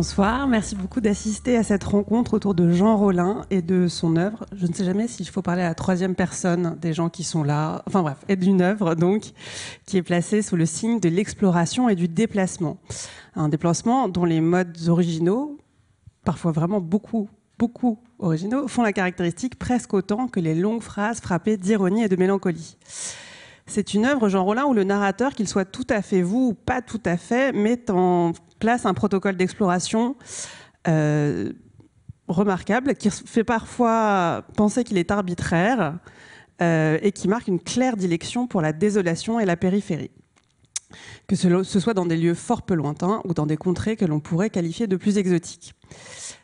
Bonsoir, merci beaucoup d'assister à cette rencontre autour de Jean Rollin et de son œuvre. Je ne sais jamais s'il faut parler à la troisième personne des gens qui sont là, enfin bref, et d'une œuvre donc qui est placée sous le signe de l'exploration et du déplacement. Un déplacement dont les modes originaux, parfois vraiment beaucoup, beaucoup originaux, font la caractéristique presque autant que les longues phrases frappées d'ironie et de mélancolie. C'est une œuvre, Jean Rollin, où le narrateur, qu'il soit tout à fait vous ou pas tout à fait, met en place un protocole d'exploration euh, remarquable, qui fait parfois penser qu'il est arbitraire euh, et qui marque une claire dilection pour la désolation et la périphérie. Que ce soit dans des lieux fort peu lointains ou dans des contrées que l'on pourrait qualifier de plus exotiques.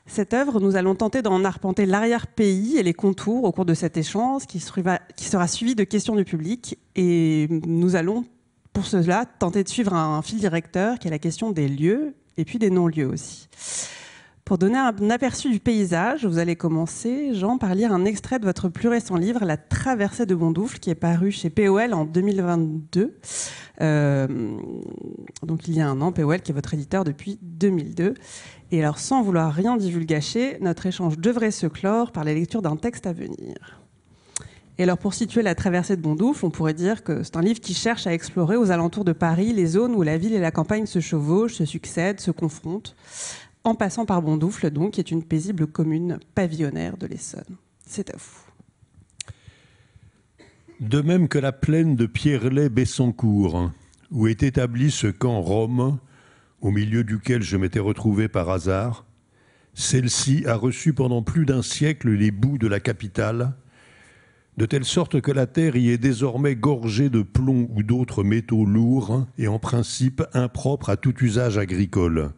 Cette œuvre, nous allons tenter d'en arpenter l'arrière-pays et les contours au cours de cet échange qui sera, suivi de questions du public. Et nous allons, pour cela, tenter de suivre un fil directeur qui est la question des lieux et puis des non-lieux aussi. Pour donner un aperçu du paysage, vous allez commencer, Jean, par lire un extrait de votre plus récent livre, La traversée de Bondoufle, qui est paru chez POL en 2022. Euh, donc il y a un an, POL qui est votre éditeur depuis 2002. Et alors, sans vouloir rien divulgacher, notre échange devrait se clore par la lecture d'un texte à venir. Et alors, pour situer la traversée de Bondoufle, on pourrait dire que c'est un livre qui cherche à explorer aux alentours de Paris les zones où la ville et la campagne se chevauchent, se succèdent, se confrontent, en passant par Bondoufle, donc, qui est une paisible commune pavillonnaire de l'Essonne. C'est à vous. De même que la plaine de Pierrelet-Bessancourt, où est établi ce camp Rome, au milieu duquel je m'étais retrouvé par hasard, celle-ci a reçu pendant plus d'un siècle les bouts de la capitale, de telle sorte que la terre y est désormais gorgée de plomb ou d'autres métaux lourds et en principe impropres à tout usage agricole.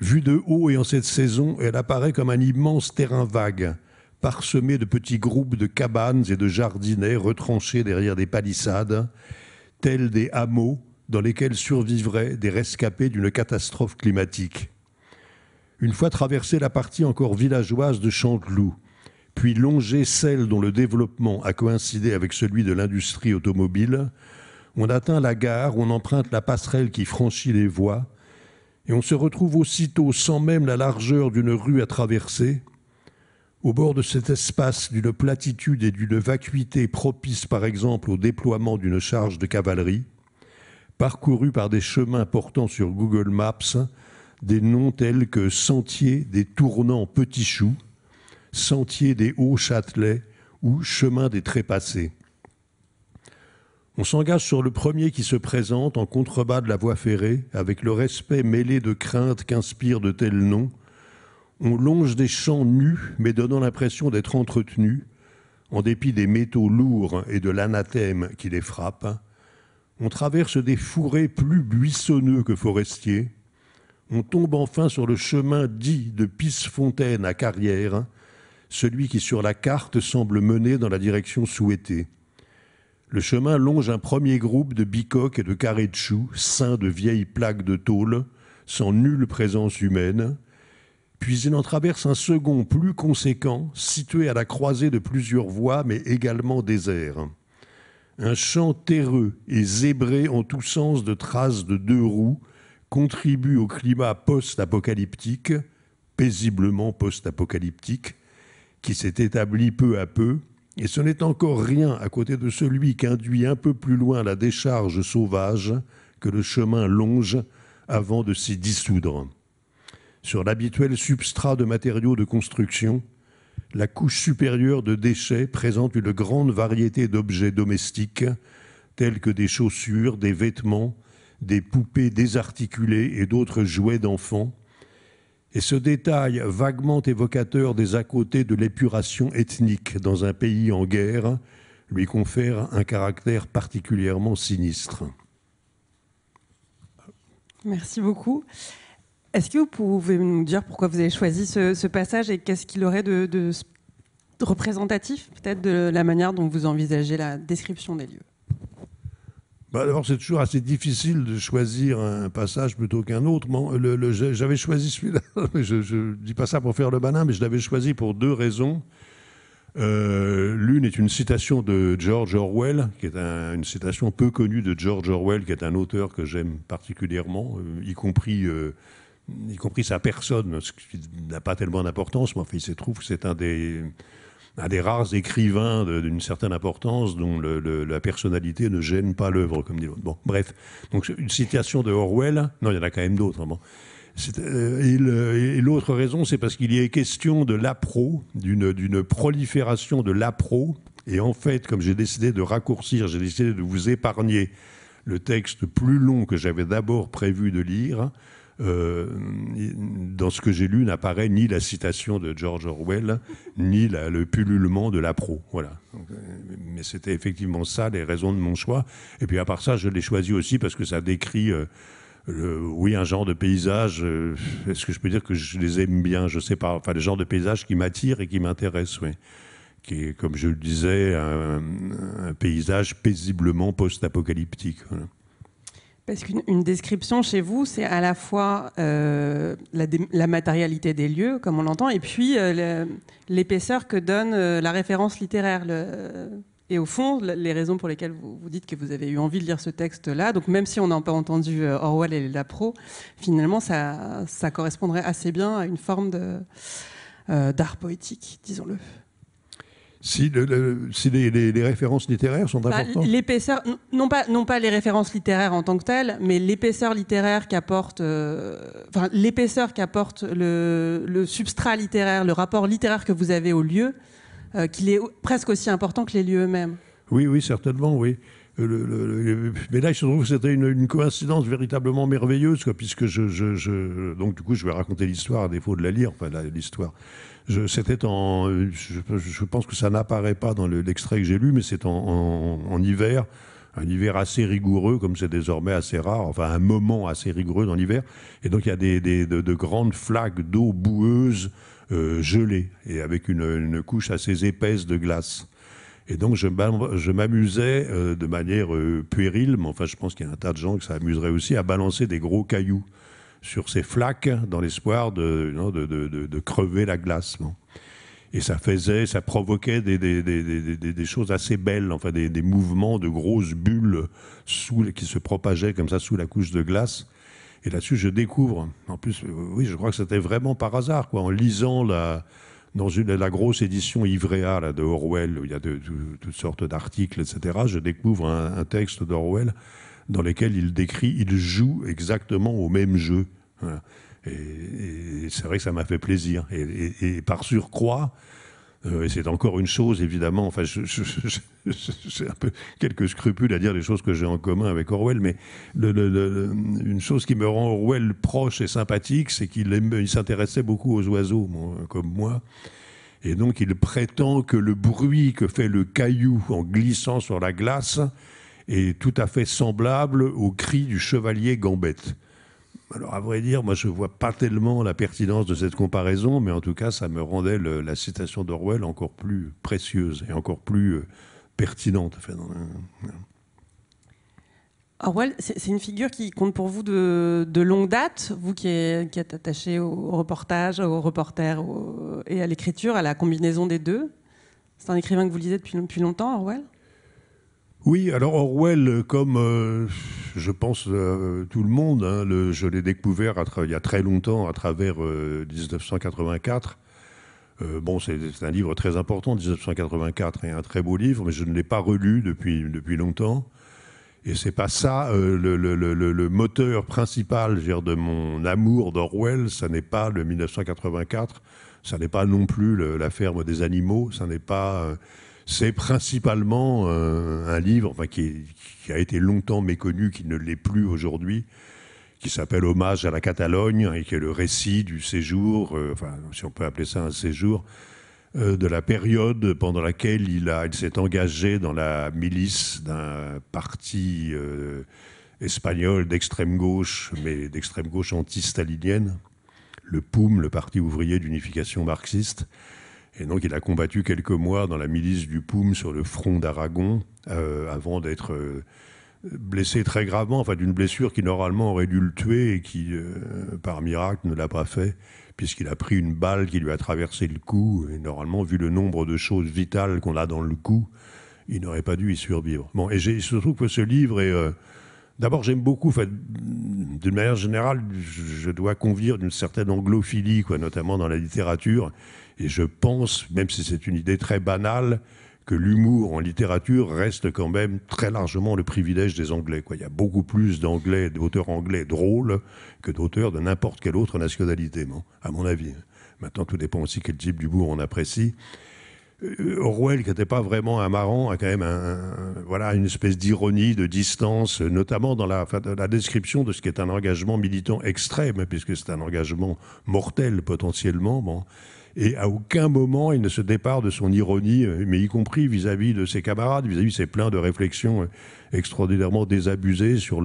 Vue de haut et en cette saison, elle apparaît comme un immense terrain vague, parsemé de petits groupes de cabanes et de jardinets retranchés derrière des palissades, tels des hameaux dans lesquels survivraient des rescapés d'une catastrophe climatique. Une fois traversée la partie encore villageoise de Chanteloup, puis longée celle dont le développement a coïncidé avec celui de l'industrie automobile, on atteint la gare, on emprunte la passerelle qui franchit les voies, et on se retrouve aussitôt, sans même la largeur d'une rue à traverser, au bord de cet espace d'une platitude et d'une vacuité propice par exemple au déploiement d'une charge de cavalerie, parcouru par des chemins portant sur Google Maps des noms tels que Sentier des Tournants Petits Choux, Sentier des Hauts Châtelets ou Chemin des Trépassés. On s'engage sur le premier qui se présente en contrebas de la voie ferrée, avec le respect mêlé de crainte qu'inspire de tels noms. On longe des champs nus, mais donnant l'impression d'être entretenus, en dépit des métaux lourds et de l'anathème qui les frappe on traverse des fourrés plus buissonneux que forestiers. On tombe enfin sur le chemin dit de Pissefontaine à Carrière, celui qui sur la carte semble mener dans la direction souhaitée. Le chemin longe un premier groupe de bicoques et de carrés de choux, ceints de vieilles plaques de tôle, sans nulle présence humaine. Puis il en traverse un second plus conséquent, situé à la croisée de plusieurs voies, mais également désert un champ terreux et zébré en tous sens de traces de deux roues contribue au climat post-apocalyptique, paisiblement post-apocalyptique, qui s'est établi peu à peu, et ce n'est encore rien à côté de celui qu'induit un peu plus loin la décharge sauvage que le chemin longe avant de s'y dissoudre. Sur l'habituel substrat de matériaux de construction, la couche supérieure de déchets présente une grande variété d'objets domestiques, tels que des chaussures, des vêtements, des poupées désarticulées et d'autres jouets d'enfants. Et ce détail vaguement évocateur des à côté de l'épuration ethnique dans un pays en guerre lui confère un caractère particulièrement sinistre. Merci beaucoup. Est-ce que vous pouvez nous dire pourquoi vous avez choisi ce, passage et qu'est-ce qu'il aurait de, représentatif, peut-être, de la manière dont vous envisagez la description des lieux? Bah D'abord, c'est toujours assez difficile de choisir un passage plutôt qu'un autre. J'avais choisi celui-là, je ne dis pas ça pour faire le banin, mais je l'avais choisi pour deux raisons. Euh, l'une est une citation de George Orwell, qui est une citation peu connue de George Orwell, qui est un auteur que j'aime particulièrement, euh, y compris euh, y compris sa personne, ce qui n'a pas tellement d'importance, mais il se trouve que c'est un des, un des rares écrivains d'une certaine importance dont la personnalité ne gêne pas l'œuvre, comme dit l'autre. Bon, bref, donc une citation de Orwell, non, il y en a quand même d'autres. Hein, bon. Euh, et l'autre raison, c'est parce qu'il y est question de l'appro, d'une prolifération de l'appro. Et en fait, comme j'ai décidé de raccourcir, j'ai décidé de vous épargner le texte plus long que j'avais d'abord prévu de lire. Euh, dans ce que j'ai lu n'apparaît ni la citation de George Orwell, ni le pullulement de l'appro. Voilà. Euh, mais c'était effectivement ça les raisons de mon choix. Et puis à part ça, je l'ai choisi aussi parce que ça décrit oui, un genre de paysage. Euh, est-ce que je peux dire que je les aime bien? Je sais pas. Enfin, le genre de paysage qui m'attire et qui m'intéresse, oui. Qui est, comme je le disais, un, paysage paisiblement post-apocalyptique. Parce qu'une description chez vous, c'est à la fois euh, la, matérialité des lieux, comme on l'entend, et puis euh, l'épaisseur que donne la référence littéraire. Et au fond, les raisons pour lesquelles vous, dites que vous avez eu envie de lire ce texte-là, donc même si on n'a pas entendu euh, Orwell et la pro, finalement, ça, correspondrait assez bien à une forme euh, d'art poétique, disons-le. Si, si les, références littéraires sont bah, importantes L'épaisseur, non pas, non pas les références littéraires en tant que telles, mais l'épaisseur littéraire qu'apporte, euh, enfin, l'épaisseur qu'apporte le, le, substrat littéraire, le rapport littéraire que vous avez au lieu, euh, qu'il est presque aussi important que les lieux eux-mêmes. Oui, oui, certainement, oui. Euh, mais là, il se trouve que c'était une, coïncidence véritablement merveilleuse, puisque je, Donc, du coup, je vais raconter l'histoire à défaut de la lire, enfin, l'histoire. C'était en. Je, pense que ça n'apparaît pas dans l'extrait que j'ai lu, mais c'est en, hiver, un hiver assez rigoureux, comme c'est désormais assez rare, enfin, un moment assez rigoureux dans l'hiver. Et donc, il y a des, de, grandes flaques d'eau boueuse euh, gelé et avec une, couche assez épaisse de glace. Et donc je m'amusais euh, de manière euh, puérile, mais enfin je pense qu'il y a un tas de gens que ça amuserait aussi, à balancer des gros cailloux sur ces flaques dans l'espoir de, crever la glace. Et ça faisait, ça provoquait des, choses assez belles, enfin des, mouvements de grosses bulles qui se propageaient comme ça sous la couche de glace. Et là-dessus, je découvre, en plus, euh, oui, je crois que c'était vraiment par hasard, quoi, en lisant la, dans la grosse édition Ivrea de Orwell, où il y a toutes sortes d'articles, etc., je découvre un, texte d'Orwell dans lequel il décrit, il joue exactement au même jeu. Et, c'est vrai que ça m'a fait plaisir. et par surcroît, euh, c'est encore une chose, évidemment, enfin, j'ai un peu quelques scrupules à dire des choses que j'ai en commun avec Orwell, mais une chose qui me rend Orwell proche et sympathique, c'est qu'il s'intéressait beaucoup aux oiseaux, comme moi. Et donc, il prétend que le bruit que fait le caillou en glissant sur la glace est tout à fait semblable au cri du chevalier Gambette. Alors, à vrai dire, moi, je ne vois pas tellement la pertinence de cette comparaison, mais en tout cas, ça me rendait la citation d'Orwell encore plus précieuse et encore plus euh, pertinente. Orwell, c'est une figure qui compte pour vous de, longue date, vous qui, êtes attaché au reportage, au reporter et à l'écriture, à la combinaison des deux? C'est un écrivain que vous lisez depuis, depuis longtemps, Orwell? Oui, alors Orwell, comme euh, je pense euh, tout le monde, hein, je l'ai découvert il y a très longtemps à travers 1984. Euh, bon, c'est un livre très important, 1984, et un très beau livre, mais je ne l'ai pas relu depuis, depuis longtemps. Et c'est pas ça le, moteur principal de mon amour d'Orwell, ça n'est pas le 1984, ça n'est pas non plus la ferme des animaux, ça n'est pas c'est principalement euh, un livre qui, a été longtemps méconnu, qui ne l'est plus aujourd'hui, qui s'appelle Hommage à la Catalogne et qui est le récit du séjour, euh, enfin, si on peut appeler ça un séjour, euh, de la période pendant laquelle il, il s'est engagé dans la milice d'un parti espagnol d'extrême gauche, mais d'extrême gauche anti-stalinienne, le POUM, le Parti ouvrier d'unification marxiste. Et donc il a combattu quelques mois dans la milice du Poum sur le front d'Aragon, euh, avant d'être euh, blessé très gravement, enfin d'une blessure qui normalement aurait dû le tuer et qui, euh, par miracle, ne l'a pas fait, puisqu'il a pris une balle qui lui a traversé le cou. Et normalement, vu le nombre de choses vitales qu'on a dans le cou, il n'aurait pas dû y survivre. Bon, et il se trouve que ce livre est D'abord, j'aime beaucoup, d'une manière générale, je dois convenir d'une certaine anglophilie, quoi, notamment dans la littérature. Et je pense, même si c'est une idée très banale, que l'humour en littérature reste quand même très largement le privilège des Anglais. Il y a beaucoup plus d'anglais, d'auteurs anglais drôles que d'auteurs de n'importe quelle autre nationalité, à mon avis. Maintenant, tout dépend aussi quel type d'humour on apprécie. Euh, Orwell, qui n'était pas vraiment un marrant, a quand même voilà, une espèce d'ironie, de distance, notamment dans la, description de ce qui est un engagement militant extrême, puisque c'est un engagement mortel potentiellement. Et à aucun moment il ne se départ de son ironie, euh, mais y compris vis-à-vis de ses camarades, vis-à-vis c'est plein de réflexions euh, extraordinairement désabusées sur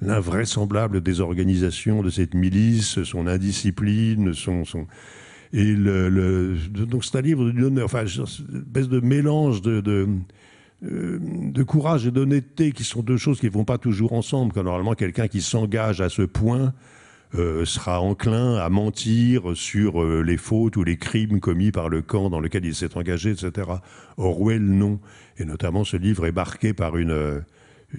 l'invraisemblable désorganisation de cette milice, son indiscipline, son, et donc c'est un livre d'une enfin, espèce de mélange de, euh, de courage et d'honnêteté qui sont deux choses qui ne vont pas toujours ensemble. Quand normalement quelqu'un qui s'engage à ce point sera enclin à mentir sur euh, les fautes ou les crimes commis par le camp dans lequel il s'est engagé, etc. Orwell, non. Et notamment, ce livre est marqué par une,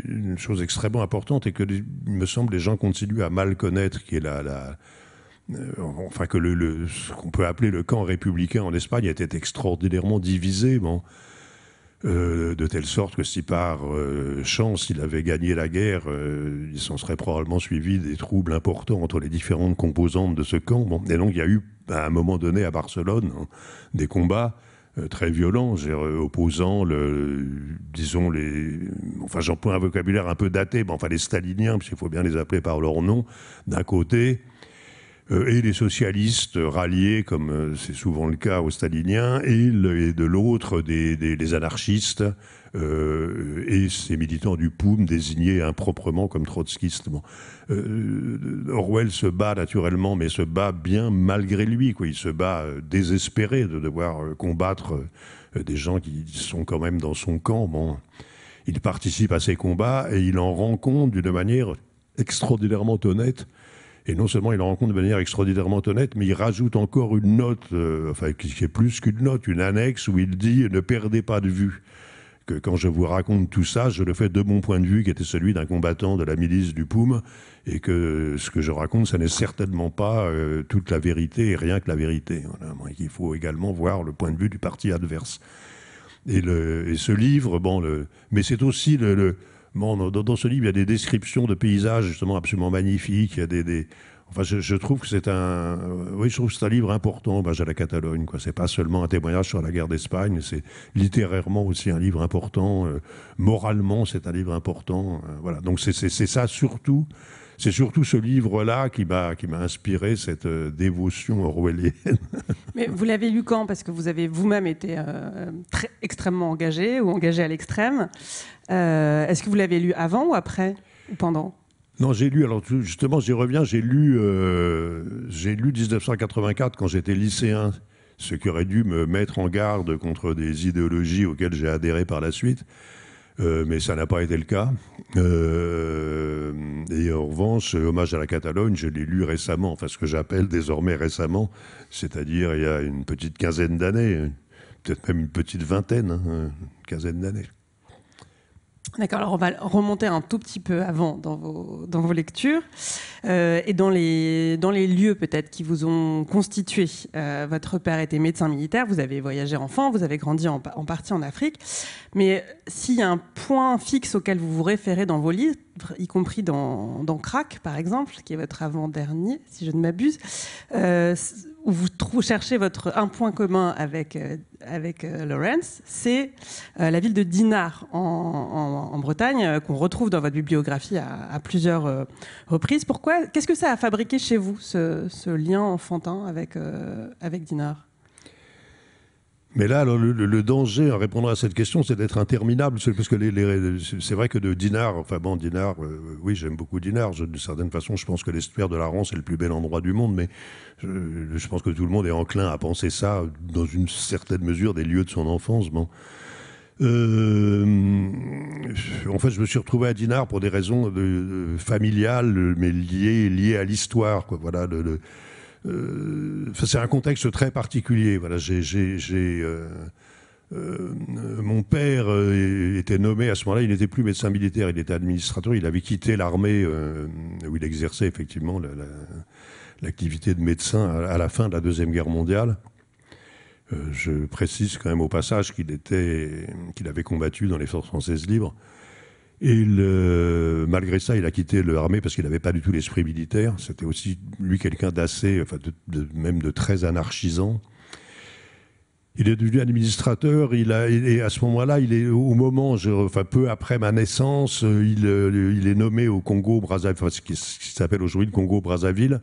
une chose extrêmement importante et que, il me semble, les gens continuent à mal connaître, qui est la, euh, enfin que le, ce qu'on peut appeler le camp républicain en Espagne était extraordinairement divisé, bon, euh, de telle sorte que si par euh, chance il avait gagné la guerre, il s'en serait probablement suivi des troubles importants entre les différentes composantes de ce camp. Bon. Et donc il y a eu à un moment donné à Barcelone hein, des combats très violents, opposant le, disons les, enfin j'emploie un vocabulaire un peu daté, mais enfin les staliniens, puisqu'il faut bien les appeler par leur nom, d'un côté, euh, et les socialistes ralliés, comme euh, c'est souvent le cas aux staliniens, et, de l'autre des, anarchistes euh, et ces militants du POUM désignés improprement comme trotskistes. Orwell se bat naturellement, mais se bat bien malgré lui. Il se bat désespéré de devoir combattre des gens qui sont quand même dans son camp. Il participe à ces combats et il en rend compte d'une manière extraordinairement honnête et non seulement il en rencontre de manière extraordinairement honnête, mais il rajoute encore une note, euh, enfin qui est plus qu'une note, une annexe où il dit ne perdez pas de vue que quand je vous raconte tout ça, je le fais de mon point de vue, qui était celui d'un combattant de la milice du Poum, et que ce que je raconte, ça n'est certainement pas euh, toute la vérité et rien que la vérité. il faut également voir le point de vue du parti adverse. Et, le, ce livre, bon, le, mais c'est aussi le Bon, dans, ce livre, il y a des descriptions de paysages justement absolument magnifiques. Il y a des, Enfin, je, trouve que c'est un, euh, oui, je trouve que c'est un livre important, hommage à la Catalogne. Quoi, c'est pas seulement un témoignage sur la guerre d'Espagne, c'est littérairement aussi un livre important. Euh, moralement, c'est un livre important. Euh, voilà. Donc c'est ça surtout. C'est surtout ce livre-là qui m'a qui m'a inspiré cette dévotion orwellienne. Mais vous l'avez lu quand? Parce que vous avez vous-même été très extrêmement engagé ou engagé à l'extrême. Euh, est-ce que vous l'avez lu avant ou après? Ou pendant? Non, j'ai lu, alors justement, j'y reviens, j'ai lu, euh, j'ai lu 1984 quand j'étais lycéen, ce qui aurait dû me mettre en garde contre des idéologies auxquelles j'ai adhéré par la suite. Euh, mais ça n'a pas été le cas. et en revanche, Hommage à la Catalogne, je l'ai lu récemment, enfin ce que j'appelle désormais récemment, c'est-à-dire il y a une petite quinzaine d'années, peut-être même une petite vingtaine, hein, une quinzaine d'années. D'accord, alors on va remonter un tout petit peu avant dans vos, dans vos lectures euh, et dans les, dans les lieux peut-être qui vous ont constitué. Euh, votre père était médecin militaire, vous avez voyagé enfant, vous avez grandi en, partie en Afrique. Mais s'il y a un point fixe auquel vous vous référez dans vos livres, y compris dans, dans Crack par exemple, qui est votre avant-dernier, si je ne m'abuse, euh, où vous cherchez votre, un point commun avec, euh, avec euh, Lawrence, c'est euh, la ville de Dinard en, Bretagne, qu'on retrouve dans votre bibliographie à, plusieurs reprises. Pourquoi Qu'est-ce que ça a fabriqué chez vous, ce, ce lien enfantin avec, avec Dinard? Mais là, le, danger en répondant à cette question, c'est d'être interminable. Parce que c'est vrai que de Dinard, enfin bon, Dinard, euh, oui, j'aime beaucoup Dinard. d'une certaine façon, je pense que l'estuaire de la Rance est le plus bel endroit du monde. Mais je, pense que tout le monde est enclin à penser ça, dans une certaine mesure, des lieux de son enfance. Bon. Euh, en fait, je me suis retrouvé à Dinard pour des raisons de, familiales, mais liées, liées à l'histoire. Voilà, le, euh, c'est un contexte très particulier. J'ai, euh, mon père était nommé à ce moment-là, il n'était plus médecin militaire, il était administrateur, il avait quitté l'armée où il exerçait effectivement l'activité de médecin à, la fin de la Deuxième Guerre mondiale. je précise quand même au passage qu'il avait combattu dans les forces françaises libres. Et malgré ça, il a quitté l'armée parce qu'il n'avait pas du tout l'esprit militaire. C'était aussi, lui, quelqu'un d'assez, enfin, même de très anarchisant. Il est devenu administrateur. Il a, et à ce moment-là, il est au moment, enfin peu après ma naissance, il, il est nommé au Congo Brazzaville, ce qui s'appelle aujourd'hui le Congo Brazzaville.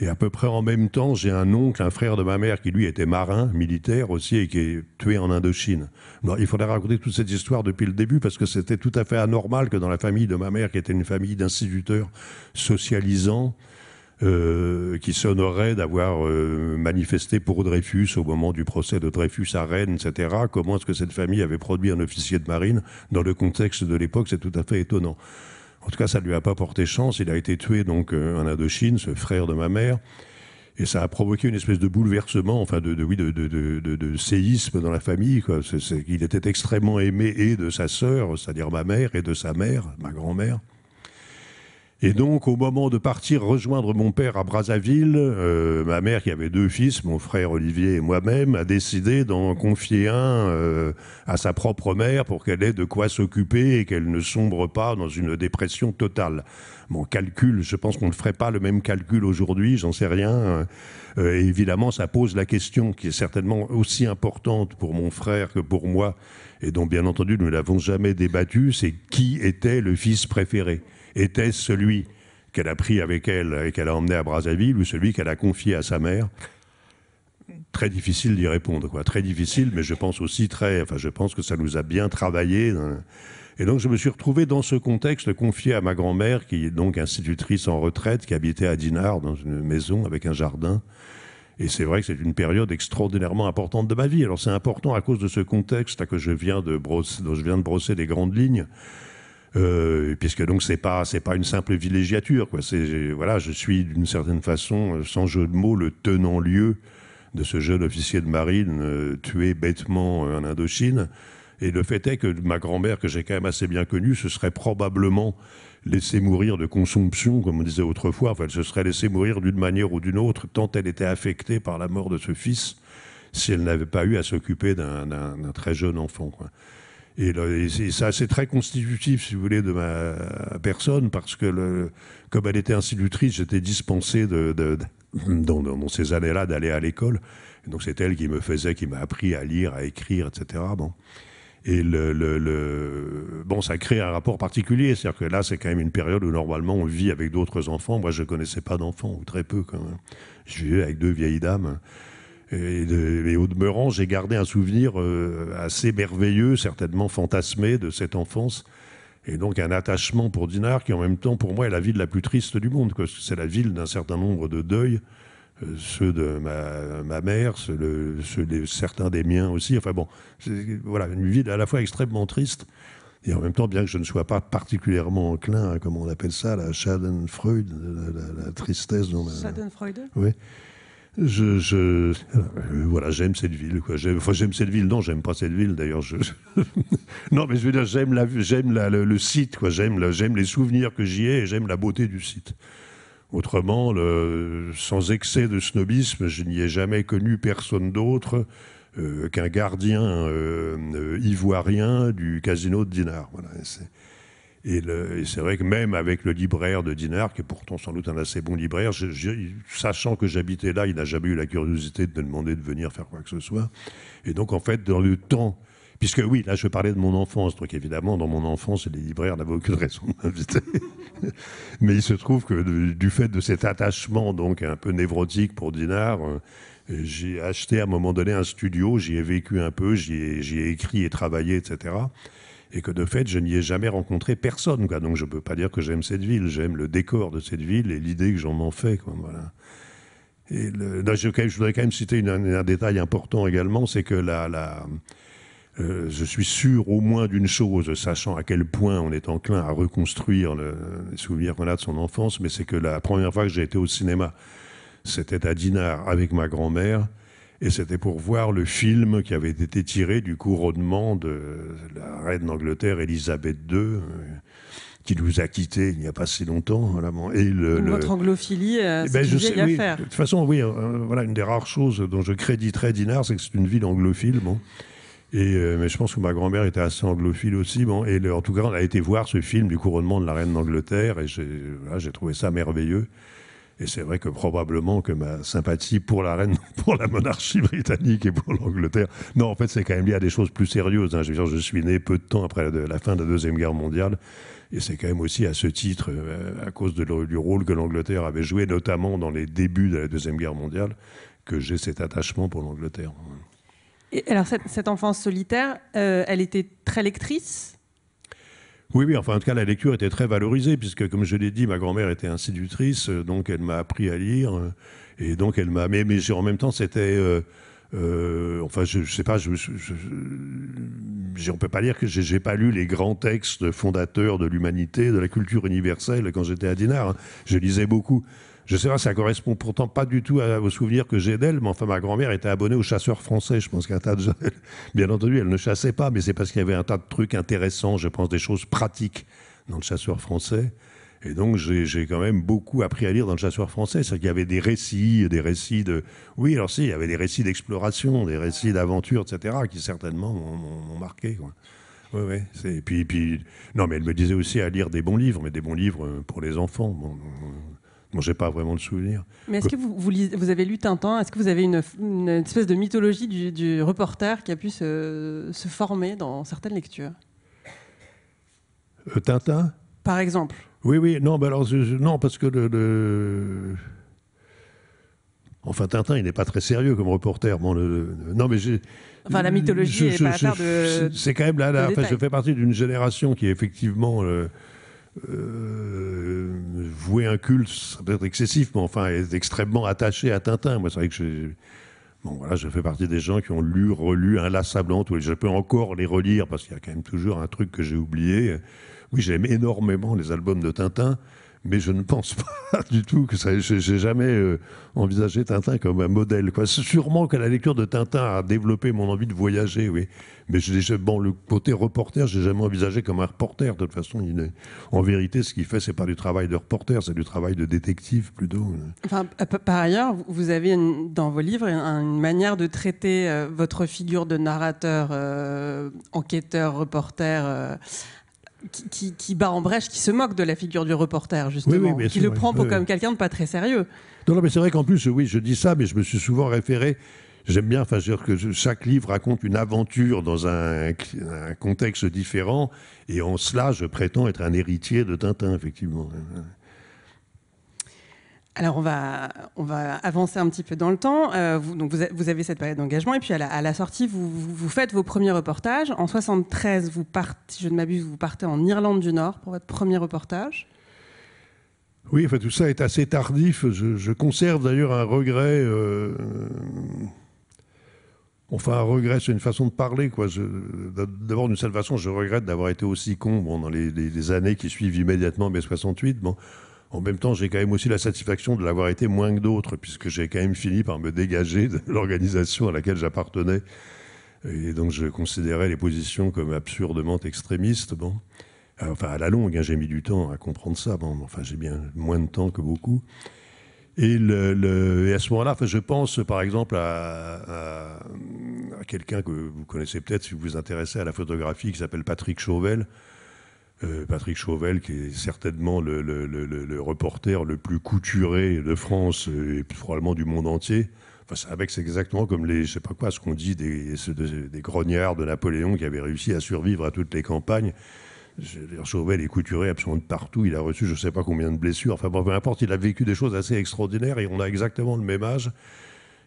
Et à peu près en même temps, j'ai un oncle, un frère de ma mère, qui lui était marin, militaire aussi, et qui est tué en Indochine. il faudrait raconter toute cette histoire depuis le début, parce que c'était tout à fait anormal que dans la famille de ma mère, qui était une famille d'instituteurs socialisants, euh, qui s'honorait d'avoir euh, manifesté pour Dreyfus au moment du procès de Dreyfus à Rennes, etc. Comment est-ce que cette famille avait produit un officier de marine? Dans le contexte de l'époque C'est tout à fait étonnant. En tout cas, ça ne lui a pas porté chance. Il a été tué donc euh, en Indochine, ce frère de ma mère. Et ça a provoqué une espèce de bouleversement, enfin de, oui, de, de, séisme dans la famille. Quoi. il était extrêmement aimé et de sa sœur, c'est-à-dire ma mère, et de sa mère, ma grand-mère. Et donc, au moment de partir rejoindre mon père à Brazzaville, euh, ma mère, qui avait deux fils, mon frère Olivier et moi-même, a décidé d'en confier un euh, à sa propre mère pour qu'elle ait de quoi s'occuper et qu'elle ne sombre pas dans une dépression totale. Mon calcul, je pense qu'on ne ferait pas le même calcul aujourd'hui, j'en sais rien. Euh, évidemment, ça pose la question qui est certainement aussi importante pour mon frère que pour moi, et dont bien entendu nous n'avons jamais débattu, c'est qui était le fils préféré était-ce celui qu'elle a pris avec elle et qu'elle a emmené à Brazzaville ou celui qu'elle a confié à sa mère? Très difficile d'y répondre. Très difficile, mais je pense aussi très. Enfin, je pense que ça nous a bien travaillé. Hein. Et donc, je me suis retrouvé dans ce contexte confié à ma grand-mère, qui est donc institutrice en retraite, qui habitait à Dinard, dans une maison avec un jardin. Et c'est vrai que c'est une période extraordinairement importante de ma vie. Alors, c'est important à cause de ce contexte que je viens de brosser, dont je viens de brosser les grandes lignes. Euh, puisque donc c'est pas c'est pas une simple villégiature quoi. C'est voilà, je suis d'une certaine façon, sans jeu de mots, le tenant lieu de ce jeune officier de marine euh, tué bêtement en Indochine. Et le fait est que ma grand-mère, que j'ai quand même assez bien connue, se serait probablement laissée mourir de consomption, comme on disait autrefois. Enfin, elle se serait laissée mourir d'une manière ou d'une autre, tant elle était affectée par la mort de ce fils, si elle n'avait pas eu à s'occuper d'un très jeune enfant. Quoi. Et, ça, c'est très constitutif, si vous voulez, de ma personne, parce que comme elle était institutrice, j'étais dispensé dans, ces années-là d'aller à l'école. Donc c'est elle qui me faisait, qui m'a appris à lire, à écrire, etc. Bon. Et le, bon, ça crée un rapport particulier. C'est-à-dire que là, c'est quand même une période où normalement on vit avec d'autres enfants. Moi, je ne connaissais pas d'enfants, ou très peu quand même. Je vivais avec deux vieilles dames. Et, au demeurant, j'ai gardé un souvenir euh, assez merveilleux, certainement fantasmé de cette enfance. Et donc un attachement pour Dinard qui en même temps pour moi est la ville la plus triste du monde. C'est la ville d'un certain nombre de deuils, euh, ceux de ma, mère, ceux, de, certains des miens aussi. Enfin bon, voilà, une ville à la fois extrêmement triste et en même temps, bien que je ne sois pas particulièrement enclin à, comment on appelle ça, la Schadenfreude, la, la tristesse. Schadenfreude? Oui je, euh, voilà, j'aime cette ville. Quoi. J'aime, enfin, j'aime cette ville. Non, j'aime pas cette ville. D'ailleurs, non, mais je veux dire, j'aime la, j'aime le, site. J'aime, j'aime les souvenirs que j'y ai et j'aime la beauté du site. Autrement, sans excès de snobisme, je n'y ai jamais connu personne d'autre euh, qu'un gardien euh, ivoirien du casino de Dinard. Et, c'est vrai que même avec le libraire de Dinard, qui est pourtant sans doute un assez bon libraire, sachant que j'habitais là, il n'a jamais eu la curiosité de me demander de venir faire quoi que ce soit. Et donc, en fait, dans le temps, puisque oui, là, je parlais de mon enfance, donc évidemment, dans mon enfance, les libraires n'avaient aucune raison de m'inviter. Mais il se trouve que du fait de cet attachement, donc un peu névrotique pour Dinard, euh, j'ai acheté à un moment donné un studio, j'y ai vécu un peu, j'y ai, ai écrit et travaillé, etc et que de fait, je n'y ai jamais rencontré personne. Donc je ne peux pas dire que j'aime cette ville. J'aime le décor de cette ville et l'idée que j'en en fais. Et le, je, voudrais quand même citer un, détail important également, c'est que euh, je suis sûr au moins d'une chose, sachant à quel point on est enclin à reconstruire le, les souvenirs qu'on a de son enfance, mais c'est que la première fois que j'ai été au cinéma, c'était à Dinard avec ma grand-mère. Et c'était pour voir le film qui avait été tiré du couronnement de la reine d'Angleterre, Elisabeth II, euh, qui nous a quittés il n'y a pas si longtemps. Et le, Votre anglophilie, euh, eh ben, je sais, oui, faire. De toute façon, oui, voilà, une des rares choses dont je créditerais Dinard, c'est que c'est une ville anglophile. Bon. Et, euh, mais je pense que ma grand-mère était assez anglophile aussi. Bon, et en tout cas, on a été voir ce film du couronnement de la reine d'Angleterre et j'ai trouvé ça merveilleux. Et c'est vrai que probablement que ma sympathie pour la reine, pour la monarchie britannique et pour l'Angleterre, non, en fait, c'est quand même lié à des choses plus sérieuses. Hein. Je, veux dire, je suis né peu de temps après la, fin de la Deuxième Guerre mondiale. Et c'est quand même aussi à ce titre, euh, à cause du rôle que l'Angleterre avait joué, notamment dans les débuts de la Deuxième Guerre mondiale, que j'ai cet attachement pour l'Angleterre. Et alors, cette, enfance solitaire, euh, elle était très lectrice? Oui, oui, enfin, en tout cas, la lecture était très valorisée, puisque, comme je l'ai dit, ma grand-mère était institutrice, euh, donc elle m'a appris à lire, euh, et donc elle m'a. Mais, mais en même temps, c'était. enfin, je, ne sais pas, je, je, on peut pas dire que j'ai pas lu les grands textes fondateurs de l'humanité, de la culture universelle quand j'étais à Dinard. Hein. Je lisais beaucoup. Je sais pas, ça correspond pourtant pas du tout aux souvenirs que j'ai d'elle, mais enfin, ma grand-mère était abonnée aux chasseurs français. Je pense qu'un tas de bien entendu, elle ne chassait pas, mais c'est parce qu'il y avait un tas de trucs intéressants, je pense, des choses pratiques dans le chasseur français. Et donc, j'ai quand même beaucoup appris à lire dans le chasseur français. C'est-à-dire qu'il y avait des récits, des récits de. Oui, alors si, il y avait des récits d'exploration, des récits d'aventure, etc., qui certainement m'ont marqué. Oui, oui. Et puis, non, mais elle me disait aussi à lire des bons livres, mais des bons livres pour les enfants. Moi, j'ai pas vraiment le souvenir. Mais est-ce que vous, vous, avez lu Tintin? Est-ce que vous avez une, une espèce de mythologie du, reporter qui a pu se, se former dans certaines lectures? Euh, Tintin? Par exemple. Oui, oui. Non, bah alors, non parce que le, Enfin, Tintin, il n'est pas très sérieux comme reporter. Bon, non, mais. Enfin, la mythologie n'est pas à de. C'est quand même là. là enfin, je fais partie d'une génération qui, effectivement, euh, euh, vouer un culte, ça peut être excessif, mais enfin, est extrêmement attaché à Tintin. Moi, c'est vrai que bon, voilà, je fais partie des gens qui ont lu, relu inlassablement. Je peux encore les relire parce qu'il y a quand même toujours un truc que j'ai oublié. Oui, j'aime énormément les albums de Tintin mais je ne pense pas du tout que ça. J'ai jamais euh, envisagé Tintin comme un modèle. Sûrement que la lecture de Tintin a développé mon envie de voyager, oui. Mais bon, le côté reporter, j'ai jamais envisagé comme un reporter. De toute façon, en vérité, ce qu'il fait, c'est pas du travail de reporter, c'est du travail de détective plutôt. Par ailleurs, vous avez dans vos livres une, manière de traiter euh, votre figure de narrateur, euh, enquêteur, reporter qui, qui, bat en brèche, qui se moque de la figure du reporter, justement, qui le prend pour comme quelqu'un de pas très sérieux. Non, non mais c'est vrai qu'en plus, oui, je dis ça, mais je me suis souvent référé. J'aime bien, enfin, dire que chaque livre raconte une aventure dans un, un, contexte différent, et en cela, je prétends être un héritier de Tintin, effectivement. Alors on va, on va avancer un petit peu dans le temps. Euh, vous, donc vous, avez cette période d'engagement et puis à la, sortie, vous, vous, faites vos premiers reportages. En 73, vous partez, je ne m'abuse, vous partez en Irlande du Nord pour votre premier reportage. Oui, enfin, tout ça est assez tardif. Je, conserve d'ailleurs un regret. Euh, enfin, un regret, c'est une façon de parler. D'abord, d'une certaine façon, je regrette d'avoir été aussi con dans les, les, années qui suivent immédiatement mai 68. Bon, en même temps, j'ai quand même aussi la satisfaction de l'avoir été moins que d'autres, puisque j'ai quand même fini par me dégager de l'organisation à laquelle j'appartenais. Et donc, je considérais les positions comme absurdement extrémistes. Bon. Enfin, à la longue, hein, j'ai mis du temps à comprendre ça. Bon, enfin, j'ai bien moins de temps que beaucoup. Et, à ce moment-là, enfin, je pense par exemple à, à quelqu'un que vous connaissez peut-être si vous vous intéressez à la photographie, qui s'appelle Patrick Chauvel, euh, Patrick Chauvel, qui est certainement le, reporter le plus couturé de France et probablement du monde entier. Enfin, avec c'est exactement comme les, je sais pas quoi, ce qu'on dit des, des, grognards de Napoléon qui avaient réussi à survivre à toutes les campagnes. Chauvel est couturé absolument de partout. Il a reçu je ne sais pas combien de blessures. Enfin bon, peu importe, il a vécu des choses assez extraordinaires et on a exactement le même âge.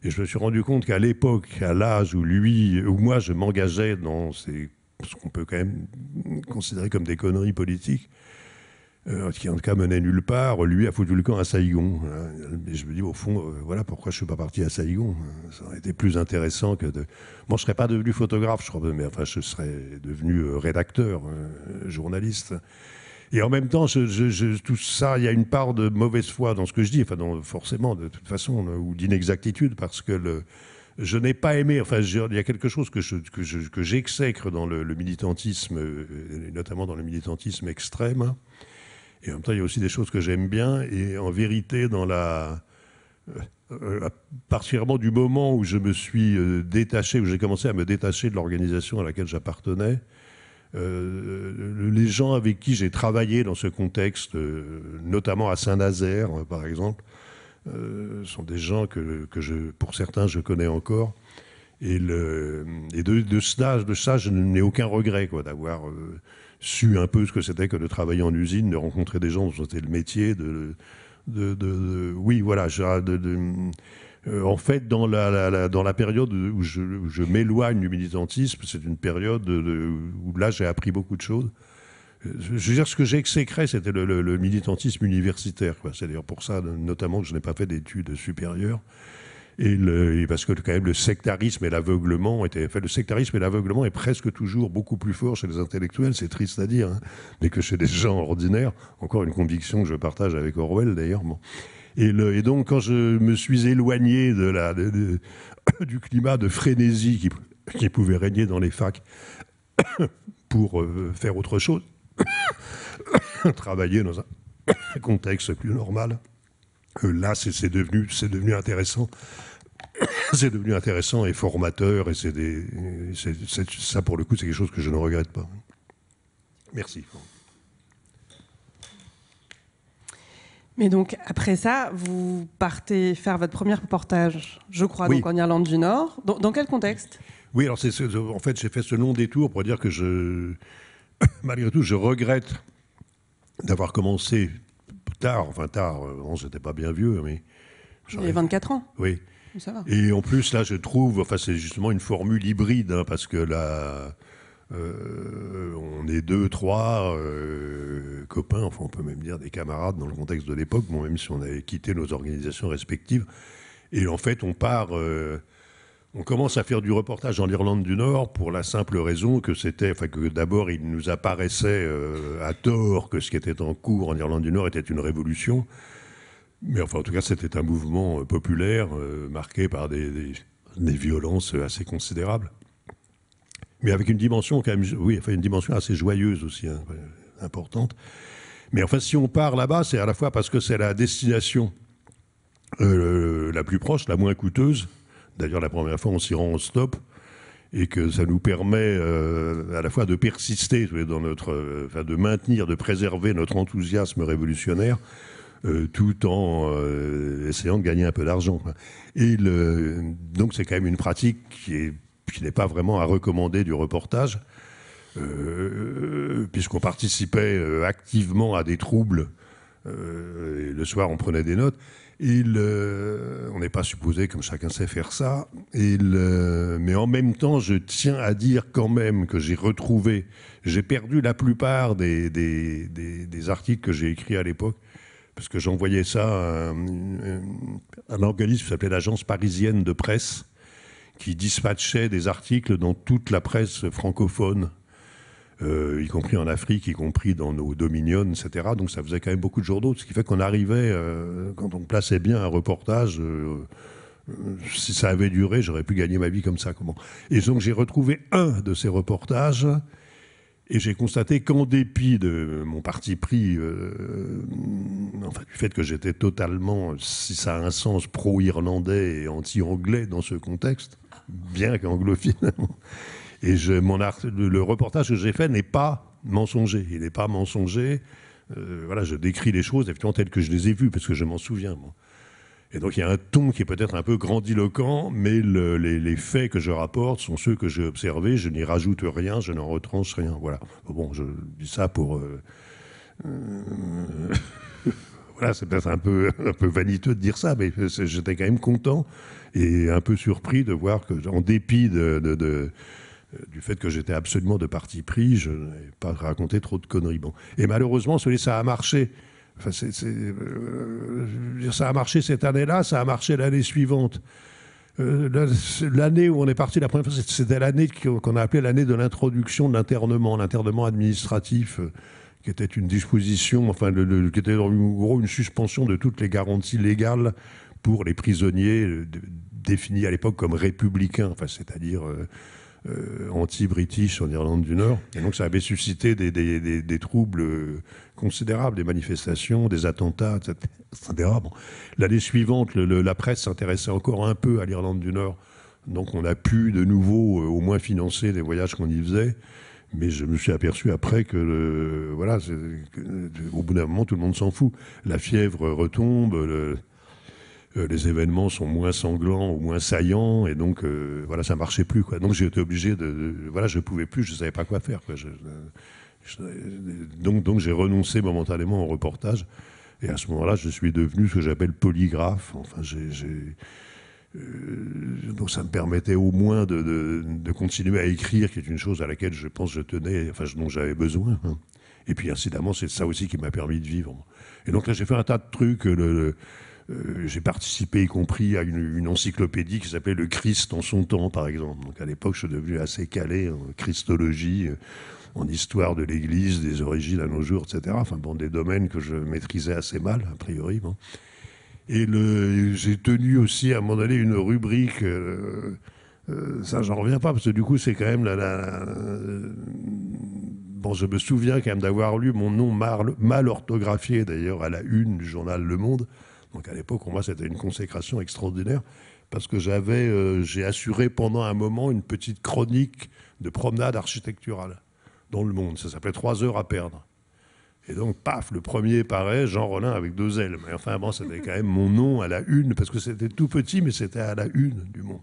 Et je me suis rendu compte qu'à l'époque, à l'âge où lui, où moi je m'engageais dans ces ce qu'on peut quand même considérer comme des conneries politiques, euh, qui en tout cas menaient nulle part. Lui a foutu le camp à Saïgon. Et je me dis, au fond, euh, voilà pourquoi je ne suis pas parti à Saïgon. Ça aurait été plus intéressant que de. Bon, je ne serais pas devenu photographe, je crois, mais enfin, je serais devenu euh, rédacteur, journaliste. Et en même temps, tout ça, il y a une part de mauvaise foi dans ce que je dis, enfin, forcément, de toute façon, ou d'inexactitude, parce que le, je n'ai pas aimé, enfin, il y a quelque chose que, que, j'exècre dans le, militantisme, euh, notamment dans le militantisme extrême. Et en même temps, il y a aussi des choses que j'aime bien. Et en vérité, dans la. Euh, particulièrement du moment où je me suis euh, détaché, où j'ai commencé à me détacher de l'organisation à laquelle j'appartenais, les gens avec qui j'ai travaillé dans ce contexte, notamment à Saint-Nazaire, par exemple, euh, sont des gens que, que, je, pour certains, je connais encore. Et, le, et de, de, ça, je n'ai aucun regret d'avoir euh, su un peu ce que c'était que de travailler en usine, de rencontrer des gens dont c'était le métier. De, de, de, oui, voilà. Euh, en fait, dans la, dans la période où je m'éloigne du militantisme, c'est une période où là, j'ai appris beaucoup de choses. Je veux dire, ce que j'ai exécré, c'était le, militantisme universitaire. C'est d'ailleurs pour ça, notamment, que je n'ai pas fait d'études supérieures. Et, parce que quand même le sectarisme et l'aveuglement étaient fait le sectarisme et l'aveuglement est presque toujours beaucoup plus fort chez les intellectuels c'est triste à dire hein, mais que chez des gens ordinaires encore une conviction que je partage avec Orwell d'ailleurs et, donc quand je me suis éloigné du climat de frénésie qui, qui pouvait régner dans les facs pour euh, faire autre chose travailler dans un contexte plus normal. Euh, là, c'est devenu, devenu intéressant. c'est devenu intéressant et formateur, et c'est ça, pour le coup, c'est quelque chose que je ne regrette pas. Merci. Mais donc, après ça, vous partez faire votre premier reportage, je crois, donc en Irlande du Nord. Dans, dans quel contexte? Oui, alors en fait, j'ai fait ce long détour pour dire que je, malgré tout, je regrette d'avoir commencé tard, enfin tard, euh, j'étais pas bien vieux, mais... J'avais 24 ans Oui. Et en plus, là, je trouve, enfin, c'est justement une formule hybride, hein, parce que là, euh, on est deux, trois euh, copains, enfin, on peut même dire des camarades dans le contexte de l'époque, bon, même si on avait quitté nos organisations respectives. Et en fait, on part on commence à faire du reportage en Irlande du Nord pour la simple raison que c'était, enfin que d'abord il nous apparaissait euh, à tort que ce qui était en cours en Irlande du Nord était une révolution, mais enfin en tout cas c'était un mouvement euh, populaire euh, marqué par des, violences assez considérables, mais avec une dimension quand même, oui, enfin une dimension assez joyeuse aussi, hein, importante. Mais enfin si on part là-bas, c'est à la fois parce que c'est la destination la plus proche, la moins coûteuse D'ailleurs, la première fois, on s'y rend en stop et que ça nous permet euh, à la fois de persister dans notre, euh, enfin, de maintenir, de préserver notre enthousiasme révolutionnaire, euh, tout en essayant de gagner un peu d'argent. Et donc c'est quand même une pratique qui est qui n'est pas vraiment à recommander du reportage, puisqu'on participait activement à des troubles. et le soir, on prenait des notes. Il, euh, on n'est pas supposé, comme chacun sait, faire ça. Euh, mais en même temps, je tiens à dire quand même que j'ai retrouvé, j'ai perdu la plupart des, articles que j'ai écrits à l'époque, parce que j'envoyais ça à un, un organisme qui s'appelait l'Agence parisienne de presse, qui dispatchait des articles dans toute la presse francophone y compris en Afrique, y compris dans nos dominions, etc. Donc ça faisait quand même beaucoup de journaux, ce qui fait qu'on arrivait, euh, quand on plaçait bien un reportage, euh, si ça avait duré, j'aurais pu gagner ma vie comme ça. Comment Et donc j'ai retrouvé un de ces reportages. Et j'ai constaté qu'en dépit de mon parti pris, du fait que j'étais totalement, si ça a un sens, pro-irlandais et anti-anglais dans ce contexte, bien qu'anglophile, et le, reportage que j'ai fait n'est pas mensonger. Il n'est pas mensonger. Euh, voilà, je décris les choses effectivement telles que je les ai vues, parce que je m'en souviens. Et donc il y a un ton qui est peut-être un peu grandiloquent, mais les, faits que je rapporte sont ceux que j'ai observés. Je n'y rajoute rien, je n'en retranche rien. Voilà. Bon, je dis ça pour. Euh, euh, voilà, c'est peut-être un peu, un peu vaniteux de dire ça, mais j'étais quand même content et un peu surpris de voir que, en dépit de du fait que j'étais absolument de parti pris, je n'ai pas raconté trop de conneries. Bon. Et malheureusement, ça a marché. Euh, ça a marché cette année-là, ça a marché l'année suivante. Euh, l'année où on est parti la première fois, c'était l'année qu'on a appelée l'année de l'introduction de l'internement, l'internement administratif, qui était une disposition, enfin, qui était en gros une suspension de toutes les garanties légales pour les prisonniers définis à l'époque comme républicains, enfin, c'est-à-dire anti-british en Irlande du Nord. Et donc ça avait suscité des, troubles considérables, des manifestations, des attentats, etc. L'année suivante, la presse s'intéressait encore un peu à l'Irlande du Nord. Donc on a pu de nouveau au moins financer les voyages qu'on y faisait. Mais je me suis aperçu après que, voilà, au bout d'un moment, tout le monde s'en fout. La fièvre retombe, euh, les événements sont moins sanglants ou moins saillants, et donc, euh, voilà, ça marchait plus. Quoi. Donc été obligé de, Voilà, je pouvais plus, je savais pas quoi faire. donc donc j'ai renoncé momentanément au reportage. Et à ce moment-là, je suis devenu ce que j'appelle polygraphe. Enfin, j'ai euh, donc ça me permettait au moins de, continuer à écrire, qui est une chose à laquelle je pense je tenais, enfin dont j'avais besoin. Hein. Et puis incidemment, c'est ça aussi qui m'a permis de vivre. Et donc là, j'ai fait un tas de trucs. Euh, j'ai participé, y compris à une, encyclopédie qui s'appelait Le Christ en son temps, par exemple. Donc à l'époque, je suis devenu assez calé en christologie, euh, en histoire de l'Église, des origines à nos jours, etc. Enfin bon, des domaines que je maîtrisais assez mal, a priori. Bon. Et j'ai tenu aussi à un moment donné une rubrique. Euh, euh, ça, j'en reviens pas, parce que du coup, c'est quand même la. bon, je me souviens quand même d'avoir lu mon nom mal, orthographié, d'ailleurs, à la une du journal Le Monde. Donc à l'époque, pour moi, c'était une consécration extraordinaire, parce que j'avais, euh, j'ai assuré pendant un moment une petite chronique de promenade architecturale dans Le Monde. Ça s'appelait Trois heures à perdre. Et donc, paf, le premier paraît, Jean Rollin avec deux ailes. Mais enfin, bon, c'était quand même mon nom à la une, parce que c'était tout petit, mais c'était à la une du monde.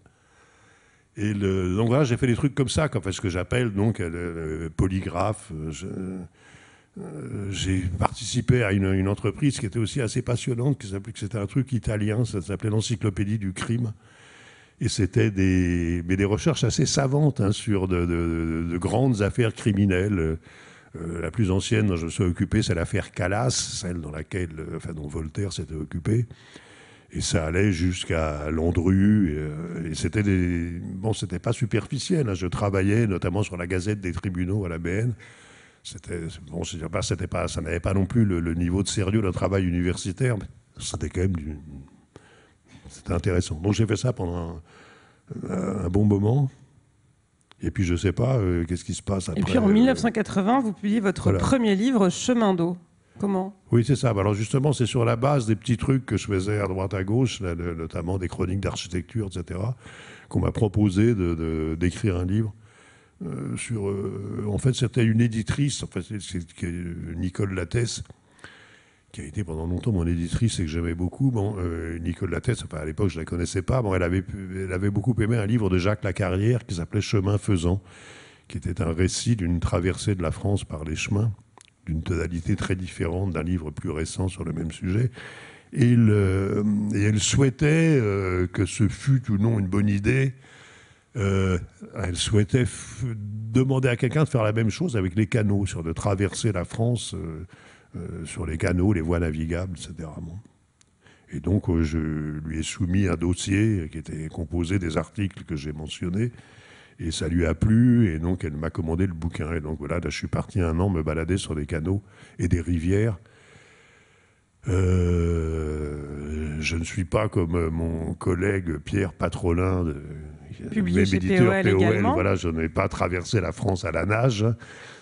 Et le, donc voilà, j'ai fait des trucs comme ça, comme ce que j'appelle donc polygraphe. Euh, j'ai participé à une, entreprise qui était aussi assez passionnante, qui s'appelait, c'était un truc italien, ça s'appelait l'encyclopédie du crime. Et c'était des, des recherches assez savantes hein, sur de, de, grandes affaires criminelles. Euh, la plus ancienne dont je suis occupé, c'est l'affaire Calas, celle dans laquelle, euh, enfin, dont Voltaire s'était occupé. Et ça allait jusqu'à Landru. Et, euh, et c'était des... Bon, c'était pas superficiel. Hein. Je travaillais notamment sur la Gazette des tribunaux à la BN. C'était bon, pas, c'était pas, ça n'avait pas non plus le, niveau de sérieux d'un travail universitaire, mais c'était quand même du, c'était intéressant. Donc j'ai fait ça pendant un bon moment. Et puis je ne sais pas, euh, qu'est-ce qui se passe après. Et puis en 1980, euh, vous publiez votre premier livre, Chemin d'eau. Comment? Oui, c'est ça. Bah, alors justement, c'est sur la base des petits trucs que je faisais à droite à gauche, notamment des chroniques d'architecture, etc., qu'on m'a proposé d'écrire de, d'écrire un livre. Euh, sur, en fait, c'était une éditrice, en fait, c'est Nicole Lattès, qui a été pendant longtemps mon éditrice et que j'aimais beaucoup. Bon, euh, Nicole Lattès, à l'époque je ne la connaissais pas, bon, elle, avait, elle avait beaucoup aimé un livre de Jacques Lacarrière qui s'appelait Chemin faisant, qui était un récit d'une traversée de la France par les chemins, d'une tonalité très différente d'un livre plus récent sur le même sujet. Et, elle souhaitait euh, que ce fût ou non une bonne idée. Euh, elle souhaitait demander à quelqu'un de faire la même chose avec les canaux, sur de traverser la France euh, sur les canaux, les voies navigables, etc. Et donc, euh, je lui ai soumis un dossier qui était composé des articles que j'ai mentionnés. Et ça lui a plu, et donc elle m'a commandé le bouquin. Et donc voilà, là, je suis parti un an me balader sur des canaux et des rivières. Euh, je ne suis pas comme mon collègue Pierre Patrolin, de, Publié chez POL, Voilà, je n'ai pas traversé la France à la nage.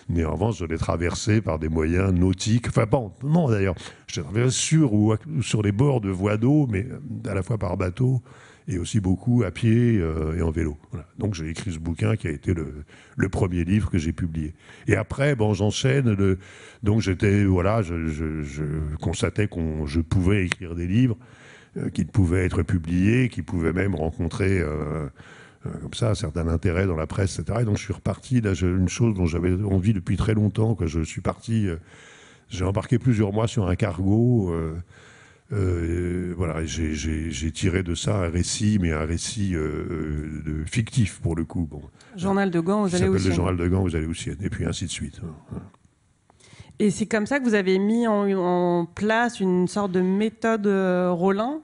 Mais en revanche, je l'ai traversé par des moyens nautiques. Enfin bon, non d'ailleurs, je l'ai traversé sur ou sur les bords de voies d'eau, mais à la fois par bateau et aussi beaucoup à pied euh, et en vélo. Donc j'ai écrit ce bouquin qui a été le, premier livre que j'ai publié. Et après, bon, j'enchaîne. Donc j'étais, voilà, je, constatais que je pouvais écrire des livres, euh, qui pouvaient être publiés, qui pouvaient même rencontrer euh, comme ça, un certain intérêt dans la presse, etc. Et donc je suis reparti, là, une chose dont j'avais envie depuis très longtemps, que je suis parti, j'ai embarqué plusieurs mois sur un cargo. Euh, voilà, j'ai tiré de ça un récit, mais un récit de, fictif pour le coup. Bon. Journal de Gand, vous allez aussi. Le journal de Gand, vous allez aussi, et puis ainsi de suite. Hein. Et c'est comme ça que vous avez mis en, en place une sorte de méthode Rollin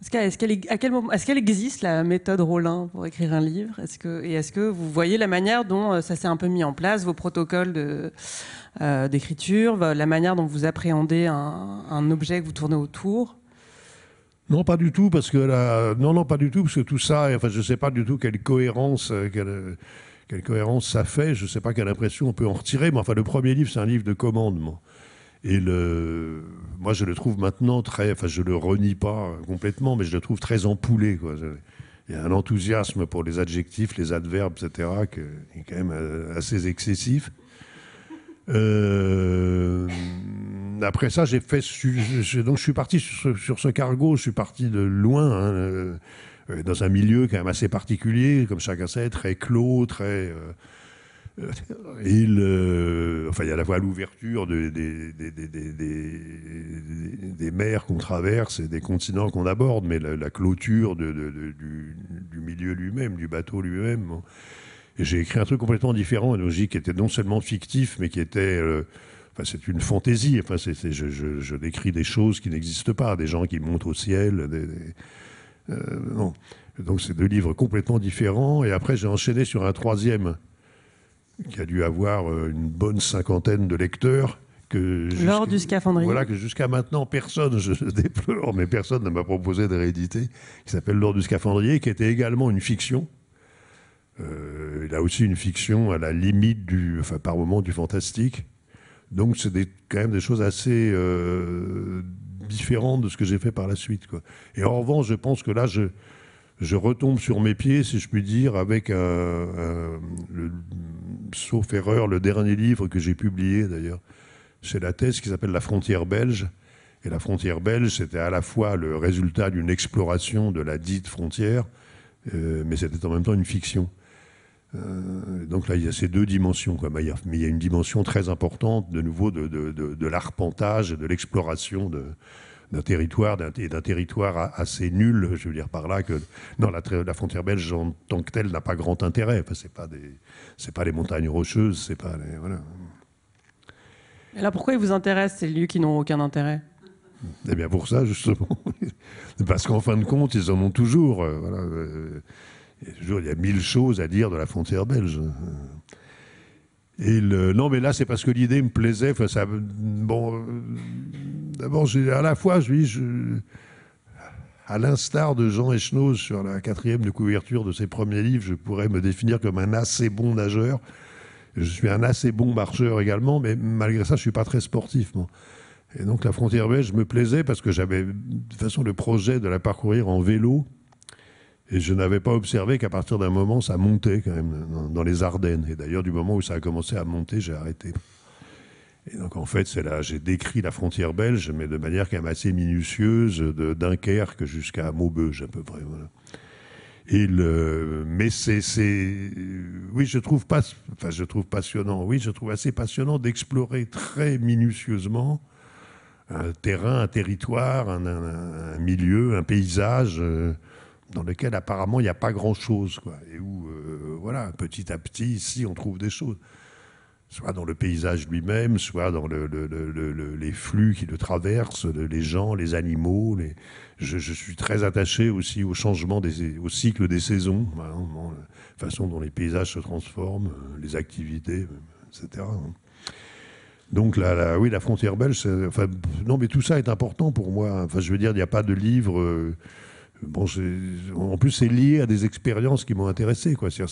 est-ce qu'elle est, qu'elle existe la méthode Rollin pour écrire un livre? Et est-ce que vous voyez la manière dont euh, ça s'est un peu mis en place, vos protocoles euh, d'écriture, la manière dont vous appréhendez un, objet que vous tournez autour? Non, pas du tout, parce que non, non, pas du tout, parce que tout ça, enfin, je sais pas du tout quelle cohérence, euh, quelle cohérence ça fait. Je ne sais pas quelle impression on peut en retirer. Mais enfin, le premier livre, c'est un livre de commandement. Et le, moi, je le trouve maintenant très, enfin, je le renie pas complètement, mais je le trouve très empoulé. Quoi. Il y a un enthousiasme pour les adjectifs, les adverbes, etc., qui est quand même euh, assez excessif. Euh, après ça, j'ai fait, donc je suis parti sur ce, cargo. Je suis parti de loin, hein, euh, dans un milieu quand même assez particulier, comme chacun sait, très clos, très il, euh, enfin, il y a la fois l'ouverture des, mers qu'on traverse et des continents qu'on aborde, mais la, clôture du, milieu lui-même, du bateau lui-même. j'ai écrit un truc complètement différent, qui était non seulement fictif, mais qui était. Euh, enfin, c'est une fantaisie. Enfin, c'est, je, décris des choses qui n'existent pas, des gens qui montent au ciel. Donc, c'est deux livres complètement différents. Et après, j'ai enchaîné sur un troisième qui a dû avoir euh, une bonne cinquantaine de lecteurs. Que Lors du scaphandrier. Voilà, que jusqu'à maintenant, personne, je déplore, mais personne ne m'a proposé de rééditer, qui s'appelle Lors du scaphandrier, qui était également une fiction. Euh, il a aussi une fiction à la limite du, enfin par moment du fantastique. Donc c'est quand même des choses assez euh, différentes de ce que j'ai fait par la suite. Quoi. Et en revanche, je pense que là, je, je retombe sur mes pieds, si je puis dire, avec un, sauf erreur, le dernier livre que j'ai publié d'ailleurs. C'est la thèse qui s'appelle La frontière belge. Et la frontière belge, c'était à la fois le résultat d'une exploration de la dite frontière, euh, mais c'était en même temps une fiction. Euh, donc là, il y a ces deux dimensions. Mais il y a une dimension très importante, de nouveau, de, l'arpentage de l'exploration de, d'un territoire d'un territoire assez nul. Je veux dire par là que non, la, la frontière belge en tant que telle n'a pas grand intérêt. Enfin, c'est pas des, c'est pas les montagnes rocheuses, c'est pas les, voilà. Et là, pourquoi ils vous intéressent ces lieux qui n'ont aucun intérêt? Eh bien, pour ça, justement, parce qu'en fin de compte, ils en ont toujours. Euh, voilà, euh, il y a mille choses à dire de la frontière belge. Et le, non, mais là, c'est parce que l'idée me plaisait. Enfin, ça, bon, d'abord, à la fois, je, à l'instar de Jean Echenoz sur la quatrième de couverture de ses premiers livres, je pourrais me définir comme un assez bon nageur. Je suis un assez bon marcheur également, mais malgré ça, je suis pas très sportif. Et donc, la frontière belge me plaisait parce que j'avais, de toute façon, le projet de la parcourir en vélo et je n'avais pas observé qu'à partir d'un moment, ça montait quand même dans, les Ardennes. Et d'ailleurs, du moment où ça a commencé à monter, j'ai arrêté. Donc, en fait, c'est là, j'ai décrit la frontière belge, mais de manière quand même assez minutieuse, de Dunkerque jusqu'à Maubeuge, à peu près. Voilà. Mais c'est, oui, je trouve pas, enfin, je trouve passionnant. Oui, je trouve assez passionnant d'explorer très minutieusement un terrain, un territoire, un, milieu, un paysage. Euh, dans lequel apparemment il n'y a pas grand-chose, quoi, et où, euh, voilà, petit à petit, ici, on trouve des choses, soit dans le paysage lui-même, soit dans le, les flux qui le traversent, les gens, les animaux. Je, suis très attaché aussi au changement, des, au cycle des saisons, la façon dont les paysages se transforment, euh, les activités, etc. Donc là, oui, la frontière belge, non, mais tout ça est important pour moi. Enfin, je veux dire, il n'y a pas de livre. Euh, en plus, c'est lié à des expériences qui m'ont intéressé. Quoi. Ça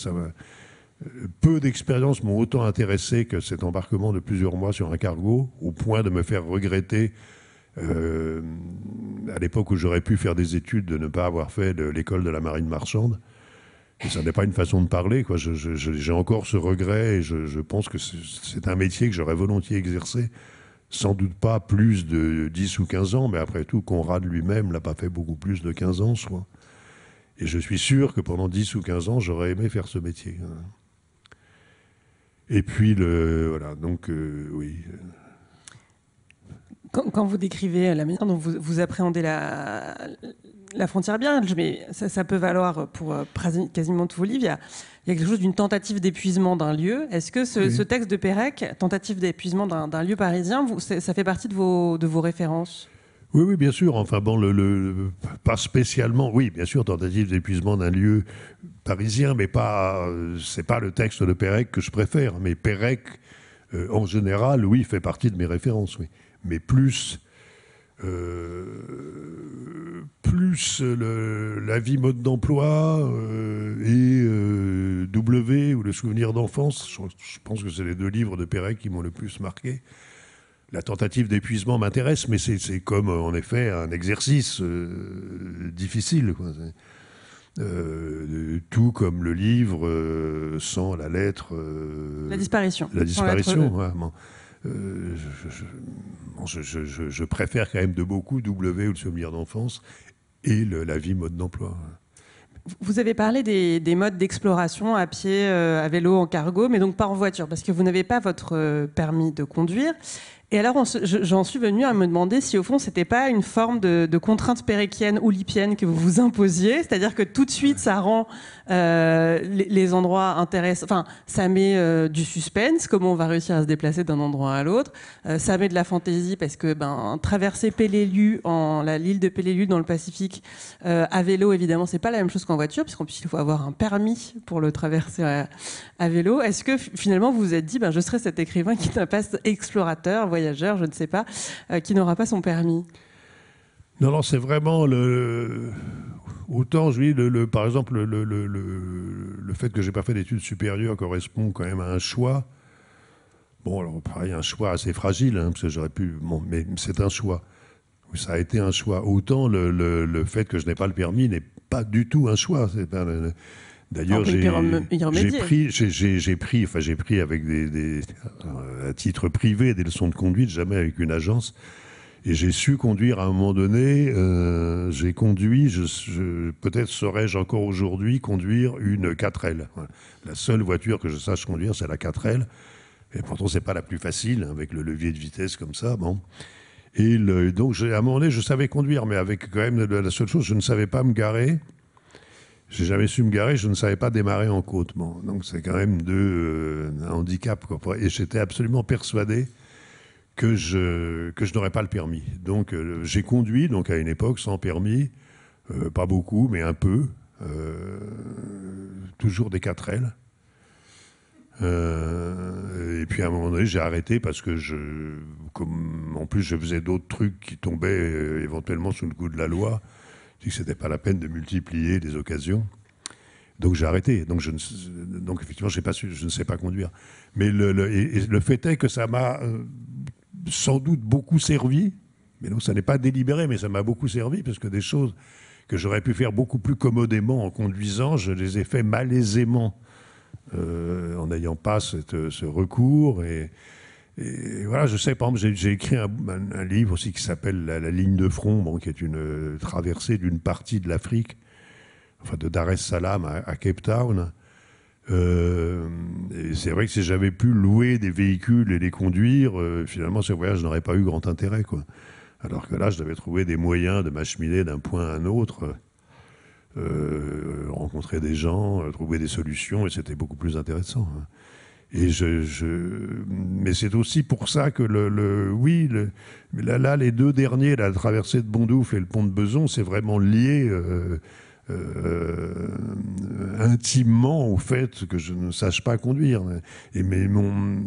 peu d'expériences m'ont autant intéressé que cet embarquement de plusieurs mois sur un cargo, au point de me faire regretter, euh, à l'époque où j'aurais pu faire des études, de ne pas avoir fait l'école de la marine marchande. Et ça n'est pas une façon de parler. J'ai encore ce regret et je, pense que c'est un métier que j'aurais volontiers exercé sans doute pas plus de 10 ou 15 ans, mais après tout, Conrad lui-même l'a pas fait beaucoup plus de 15 ans, soit. Et je suis sûr que pendant 10 ou 15 ans, j'aurais aimé faire ce métier. Et puis, le, voilà, donc, euh, oui. Quand, vous décrivez la manière dont vous, vous appréhendez la, la frontière belge, mais ça, peut valoir pour euh, quasiment tous vos livres. Il y a, quelque chose d'une tentative d'épuisement d'un lieu. Est-ce que ce, texte de Pérec, tentative d'épuisement d'un lieu parisien, ça fait partie de vos, de vos références? Oui, oui, bien sûr. Enfin, bon, le, pas spécialement. Oui, bien sûr, tentative d'épuisement d'un lieu parisien, mais pas. C'est pas le texte de Pérec que je préfère. Mais Pérec, euh, en général, oui, fait partie de mes références. Oui, mais plus plus la vie mode d'emploi et W ou le souvenir d'enfance. Je, pense que c'est les deux livres de Perret qui m'ont le plus marqué. La tentative d'épuisement m'intéresse, mais c'est comme en effet un exercice difficile. Euh, tout comme le livre euh, sans la lettre. Euh, la disparition. La disparition, je, préfère quand même de beaucoup W ou le souvenir d'enfance et la vie mode d'emploi. Vous avez parlé des, modes d'exploration à pied, à vélo, en cargo, mais donc pas en voiture, parce que vous n'avez pas votre permis de conduire. Et alors, j'en suis venue à me demander si, au fond, c'était pas une forme de, contrainte péréquienne ou lipienne que vous vous imposiez, c'est-à-dire que tout de suite, ça rend euh, les, endroits intéressants. Enfin, ça met euh, du suspense, comment on va réussir à se déplacer d'un endroit à l'autre. Euh, ça met de la fantaisie parce que ben, traverser en l'île de Peleliu dans le Pacifique, à vélo, évidemment, c'est pas la même chose qu'en voiture, puisqu'en plus, il faut avoir un permis pour le traverser à, vélo. Est-ce que finalement, vous vous êtes dit, ben, je serai cet écrivain qui n'a pas explorateur, voyageur, je ne sais pas, qui n'aura pas son permis? Non, non, c'est vraiment le. Autant, je dis, le, par exemple, le, le fait que j'ai pas fait d'études supérieures correspond quand même à un choix. Bon, alors pareil, un choix assez fragile, hein, parce que j'aurais pu. Bon, mais c'est un choix. Ça a été un choix. Autant le, fait que je n'ai pas le permis n'est pas du tout un choix. C'est pas, D'ailleurs, j'ai pris, j'ai pris, enfin j'ai pris avec des, à titre privé des leçons de conduite, jamais avec une agence. Et j'ai su conduire à un moment donné. Euh, j'ai conduit, peut-être saurais-je encore aujourd'hui conduire une 4L. La seule voiture que je sache conduire, c'est la 4L. Et pourtant, c'est pas la plus facile hein, avec le levier de vitesse comme ça. Bon. Et donc, à un moment donné, je savais conduire, mais avec quand même la seule chose, je ne savais pas me garer. J'ai jamais su me garer, je ne savais pas démarrer en côte. donc c'est quand même deux euh, un handicap. Et j'étais absolument persuadé que je, que je n'aurais pas le permis. Donc euh, j'ai conduit donc à une époque sans permis, euh, pas beaucoup, mais un peu, toujours des 4L. et puis à un moment donné, j'ai arrêté parce que je, comme en plus je faisais d'autres trucs qui tombaient éventuellement sous le coup de la loi. Je dis que c'était pas la peine de multiplier les occasions. Donc j'ai arrêté. Donc, je donc effectivement, je ne sais pas conduire. Mais le, le, fait est que ça m'a euh, sans doute beaucoup servi. Mais non, ça n'est pas délibéré, mais ça m'a beaucoup servi parce que des choses que j'aurais pu faire beaucoup plus commodément en conduisant, je les ai fait malaisément euh, en n'ayant pas cette, ce recours. Et, voilà, je sais, par exemple, j'ai écrit un, livre aussi qui s'appelle la, ligne de front, qui est une euh, traversée d'une partie de l'Afrique, enfin de Dar es Salaam à, Cape Town. Euh, c'est vrai que si j'avais pu louer des véhicules et les conduire, euh, finalement, ce voyage n'aurait pas eu grand intérêt. Quoi. Alors que là, je devais trouver des moyens de m'acheminer d'un point à un autre, rencontrer des gens, trouver des solutions, et c'était beaucoup plus intéressant. Hein. Et je, Mais c'est aussi pour ça que le, oui, là, les deux derniers, la traversée de Bondoufle et le pont de Beson, c'est vraiment lié euh, intimement au fait que je ne sache pas conduire. Et mais mon,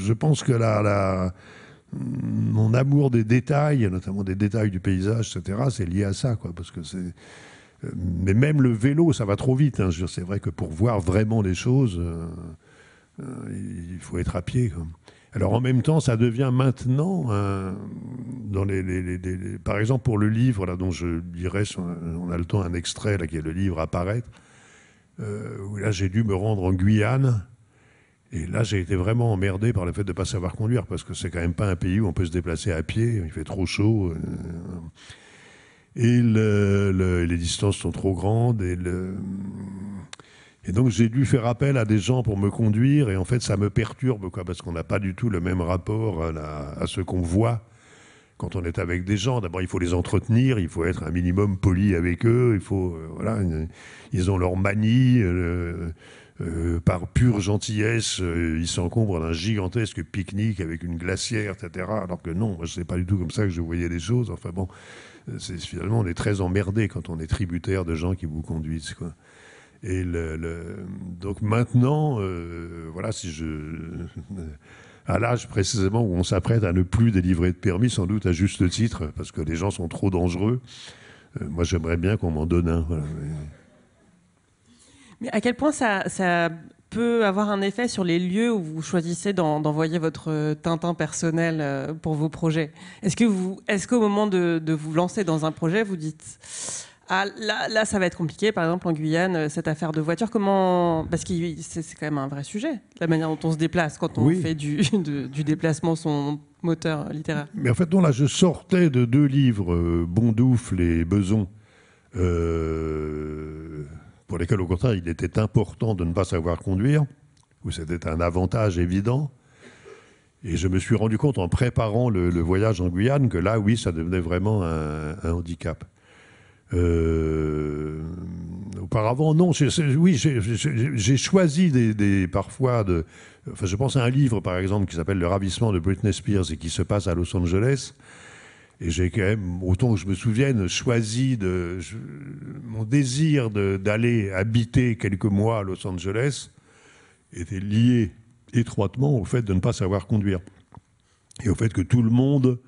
je pense que la, mon amour des détails, notamment des détails du paysage, etc., c'est lié à ça, quoi, parce que c'est euh, mais même le vélo, ça va trop vite. Hein. C'est vrai que pour voir vraiment les choses, euh, il faut être à pied. Alors en même temps, ça devient maintenant, les, par exemple pour le livre là, dont je dirais, on a le temps un extrait là, qui est le livre apparaître, euh, où là j'ai dû me rendre en Guyane. Et là, j'ai été vraiment emmerdé par le fait de ne pas savoir conduire, parce que c'est quand même pas un pays où on peut se déplacer à pied, il fait trop chaud. Euh, et les distances sont trop grandes. Et le, et donc j'ai dû faire appel à des gens pour me conduire, et en fait ça me perturbe, quoi, parce qu'on n'a pas du tout le même rapport à, ce qu'on voit quand on est avec des gens. D'abord il faut les entretenir, il faut être un minimum poli avec eux, il faut, euh, voilà, ils ont leur manie. Euh, euh, par pure gentillesse, ils s'encombrent d'un gigantesque pique-nique avec une glacière, etc. Alors que non, c'est pas du tout comme ça que je voyais les choses. Enfin bon, finalement, on est très emmerdé quand on est tributaire de gens qui vous conduisent. Quoi. Et donc maintenant, euh, voilà, à l'âge précisément où on s'apprête à ne plus délivrer de permis, sans doute à juste titre, parce que les gens sont trop dangereux. Euh, moi, j'aimerais bien qu'on m'en donne un. Mais à quel point ça, peut avoir un effet sur les lieux où vous choisissez d'envoyer votre Tintin personnel euh, pour vos projets? Est-ce que vous, est-ce qu'au moment de, vous lancer dans un projet, vous dites ah, là, là, ça va être compliqué, par exemple en Guyane, euh, cette affaire de voiture, comment Parce que c'est, quand même un vrai sujet, la manière dont on se déplace quand on fait du, du déplacement son moteur littéraire. Mais en fait, non, là, je sortais de deux livres, euh, Bondoufle et Beson. Euh, pour lesquels, au contraire, il était important de ne pas savoir conduire, où c'était un avantage évident. Et je me suis rendu compte en préparant le, voyage en Guyane que là, oui, ça devenait vraiment un, handicap. Euh, auparavant, non. oui, j'ai choisi des, parfois de. Enfin, je pense à un livre, par exemple, qui s'appelle Le ravissement de Britney Spears et qui se passe à Los Angeles. Et j'ai quand même, autant que je me souvienne, choisi de, mon désir d'aller habiter quelques mois à Los Angeles était lié étroitement au fait de ne pas savoir conduire. Et au fait que tout le monde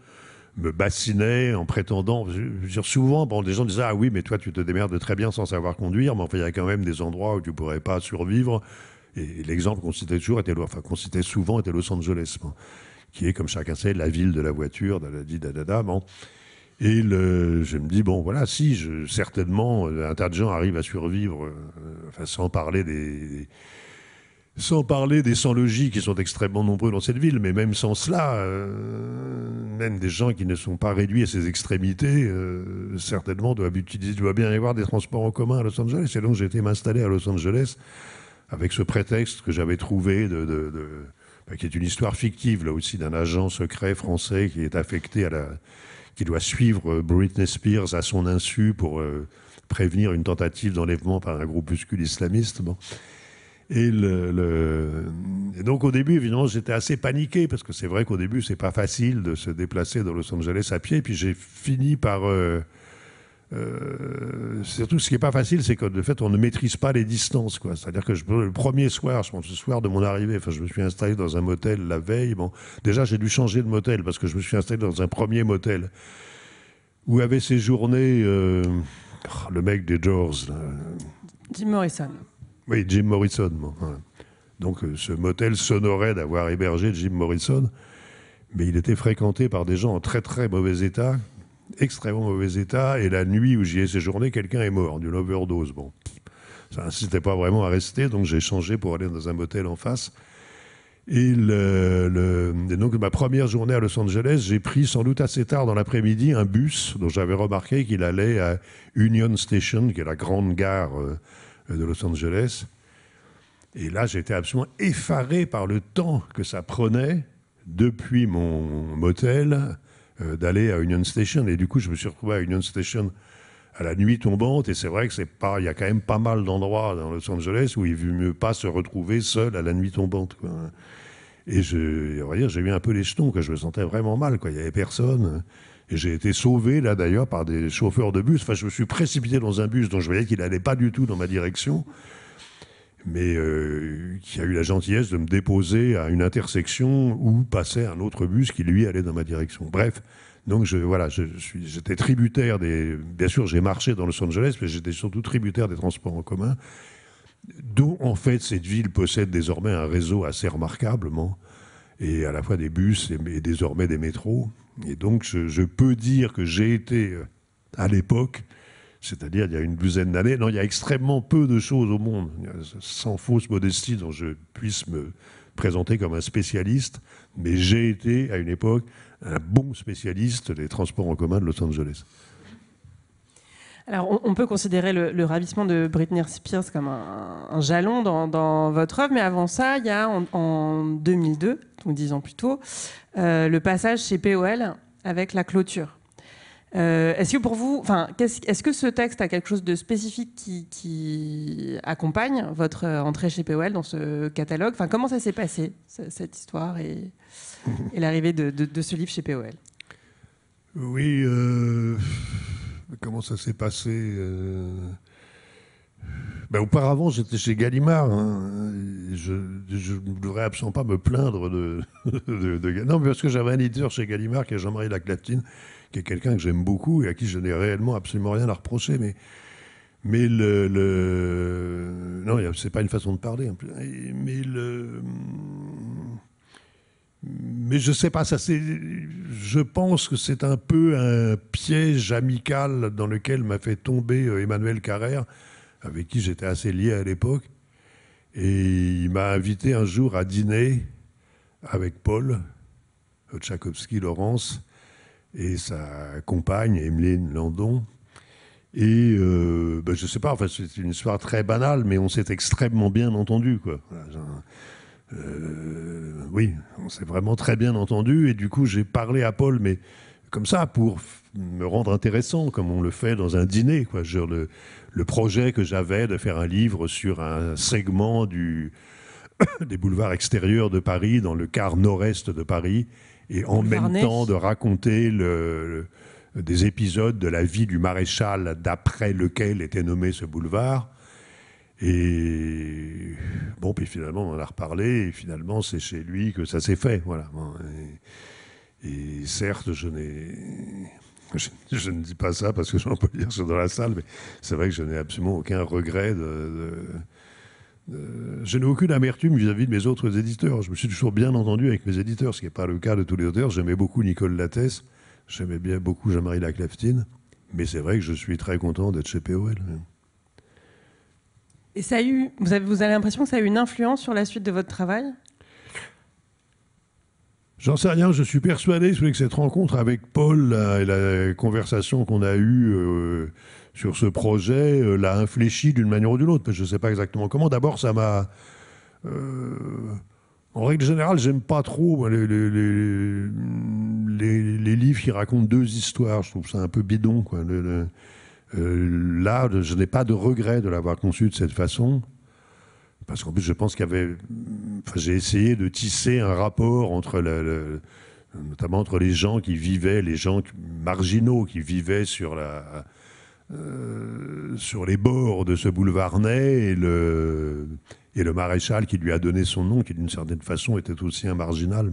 me bassinait en prétendant. Je, dire, souvent, bon, des gens disaient Ah oui, mais toi, tu te démerdes très bien sans savoir conduire, mais enfin, il y a quand même des endroits où tu ne pourrais pas survivre. Et, l'exemple qu'on citait toujours était, enfin, qu'on citait souvent était Los Angeles qui est, comme chacun sait, la ville de la voiture, dadadi, dadada. Bon. Et je me dis, bon, voilà, si, je, certainement, un tas de gens arrivent à survivre, euh, sans parler des, sans parler des sans-logis qui sont extrêmement nombreux dans cette ville, mais même sans cela, euh, même des gens qui ne sont pas réduits à ces extrémités, euh, certainement doivent utiliser, doit bien y avoir des transports en commun à Los Angeles. Et donc j'ai été m'installer à Los Angeles avec ce prétexte que j'avais trouvé bah, qui est une histoire fictive, là aussi, d'un agent secret français qui est affecté à la. qui doit suivre euh, Britney Spears à son insu pour prévenir une tentative d'enlèvement par un groupuscule islamiste. Bon. Et, le, donc au début, évidemment, j'étais assez paniqué parce que c'est vrai qu'au début, c'est pas facile de se déplacer dans Los Angeles à pied. Et puis j'ai fini par euh, euh, surtout, ce qui n'est pas facile, c'est que de fait, on ne maîtrise pas les distances. C'est-à-dire que le premier soir, je pense, le soir de mon arrivée, enfin, je me suis installé dans un motel la veille. Bon, déjà, j'ai dû changer de motel parce que je me suis installé dans un premier motel où avait séjourné euh, le mec des Doors. Jim Morrison. Oui, Jim Morrison. Donc, euh, ce motel s'honorait d'avoir hébergé Jim Morrison, mais il était fréquenté par des gens en très très mauvais état extrêmement mauvais état. Et la nuit où j'y ai séjourné, quelqu'un est mort d'une overdose. Bon, ça n'incitait pas vraiment à rester, donc j'ai changé pour aller dans un motel en face. Et, donc ma première journée à Los Angeles, j'ai pris sans doute assez tard dans l'après-midi un bus dont j'avais remarqué qu'il allait à Union Station, qui est la grande gare euh, de Los Angeles. Et là, j'étais absolument effaré par le temps que ça prenait depuis mon motel euh, d'aller à Union Station. Et du coup, je me suis retrouvé à Union Station à la nuit tombante. Et c'est vrai que c'est pas, il y a quand même pas mal d'endroits dans Los Angeles où il vaut mieux pas se retrouver seul à la nuit tombante. Et je, j'ai eu un peu les jetons, que je me sentais vraiment mal. Quoi. Il y avait personne. Et j'ai été sauvé, là d'ailleurs, par des chauffeurs de bus. Enfin, je me suis précipité dans un bus dont je voyais qu'il n'allait pas du tout dans ma direction mais euh, qui a eu la gentillesse de me déposer à une intersection où passait un autre bus qui, lui, allait dans ma direction. Bref, donc je, voilà, j'étais tributaire des... Bien sûr, j'ai marché dans Los Angeles, mais j'étais surtout tributaire des transports en commun, d'où, en fait, cette ville possède désormais un réseau assez remarquablement, et à la fois des bus et, désormais des métros. Et donc, je peux dire que j'ai été, euh, à l'époque, c'est-à-dire il y a une douzaine d'années. Non, il y a extrêmement peu de choses au monde, sans fausse modestie dont je puisse me présenter comme un spécialiste, mais j'ai été à une époque un bon spécialiste des transports en commun de Los Angeles. Alors, on, peut considérer le, ravissement de Britney Spears comme un, jalon dans, votre œuvre, mais avant ça, il y a en, 2002, donc dix ans plus tôt, euh, le passage chez POL avec la clôture. Euh, est-ce que pour vous, enfin, est-ce que ce texte a quelque chose de spécifique qui, accompagne votre entrée chez POL dans ce catalogue? Enfin, comment ça s'est passé cette histoire et, l'arrivée de, ce livre chez POL Oui, euh, comment ça s'est passé euh, Ben, auparavant, j'étais chez Gallimard. Hein. Je ne devrais absolument pas me plaindre de, de, Non, parce que j'avais un éditeur chez Gallimard qui est Jean-Marie Laclatine, qui est quelqu'un que j'aime beaucoup et à qui je n'ai réellement absolument rien à reprocher. Mais, mais le, le... Non, c'est pas une façon de parler. Mais le mais je sais pas, ça. Je pense que c'est un peu un piège amical dans lequel m'a fait tomber euh, Emmanuel Carrère, avec qui j'étais assez lié à l'époque. Et il m'a invité un jour à dîner avec Paul Tchaikovsky-Laurence et sa compagne, Emeline Landon. Et euh, ben, je sais pas, enfin, c'est une histoire très banale, mais on s'est extrêmement bien entendu. Quoi. Euh, oui, on s'est vraiment très bien entendu et du coup j'ai parlé à Paul, mais comme ça pour me rendre intéressant, comme on le fait dans un dîner. Quoi. Genre le, le projet que j'avais de faire un livre sur un segment du, des boulevards extérieurs de Paris, dans le quart nord-est de Paris, et en même temps de raconter le, des épisodes de la vie du maréchal d'après lequel était nommé ce boulevard. Et bon, puis finalement, on en a reparlé, et finalement, c'est chez lui que ça s'est fait. Voilà. Et, certes, je n'ai. Je, ne dis pas ça parce que j'en peux dire dans la salle, mais c'est vrai que je n'ai absolument aucun regret de. je n'ai aucune amertume vis-à-vis de mes autres éditeurs. Je me suis toujours bien entendu avec mes éditeurs, ce qui n'est pas le cas de tous les auteurs. J'aimais beaucoup Nicole Lattès, j'aimais bien beaucoup Jean-Marie Laclaftine, mais c'est vrai que je suis très content d'être chez POL. Et ça a eu, vous avez, vous avez l'impression que ça a eu une influence sur la suite de votre travail? J'en sais rien, je suis persuadé que cette rencontre avec Paul et la conversation qu'on a eue euh, sur ce projet euh, l'a infléchi d'une manière ou d'une autre. Je ne sais pas exactement comment. D'abord, ça m'a. Euh, en règle générale, j'aime pas trop les, livres qui racontent deux histoires. Je trouve ça un peu bidon. Quoi. Euh, là, je n'ai pas de regret de l'avoir conçu de cette façon, parce qu'en plus, je pense qu'il y avait. j'ai essayé de tisser un rapport entre, notamment entre les gens qui vivaient, les gens marginaux qui vivaient sur la. Euh, sur les bords de ce boulevard Ney et le, et le maréchal qui lui a donné son nom, qui d'une certaine façon était aussi un marginal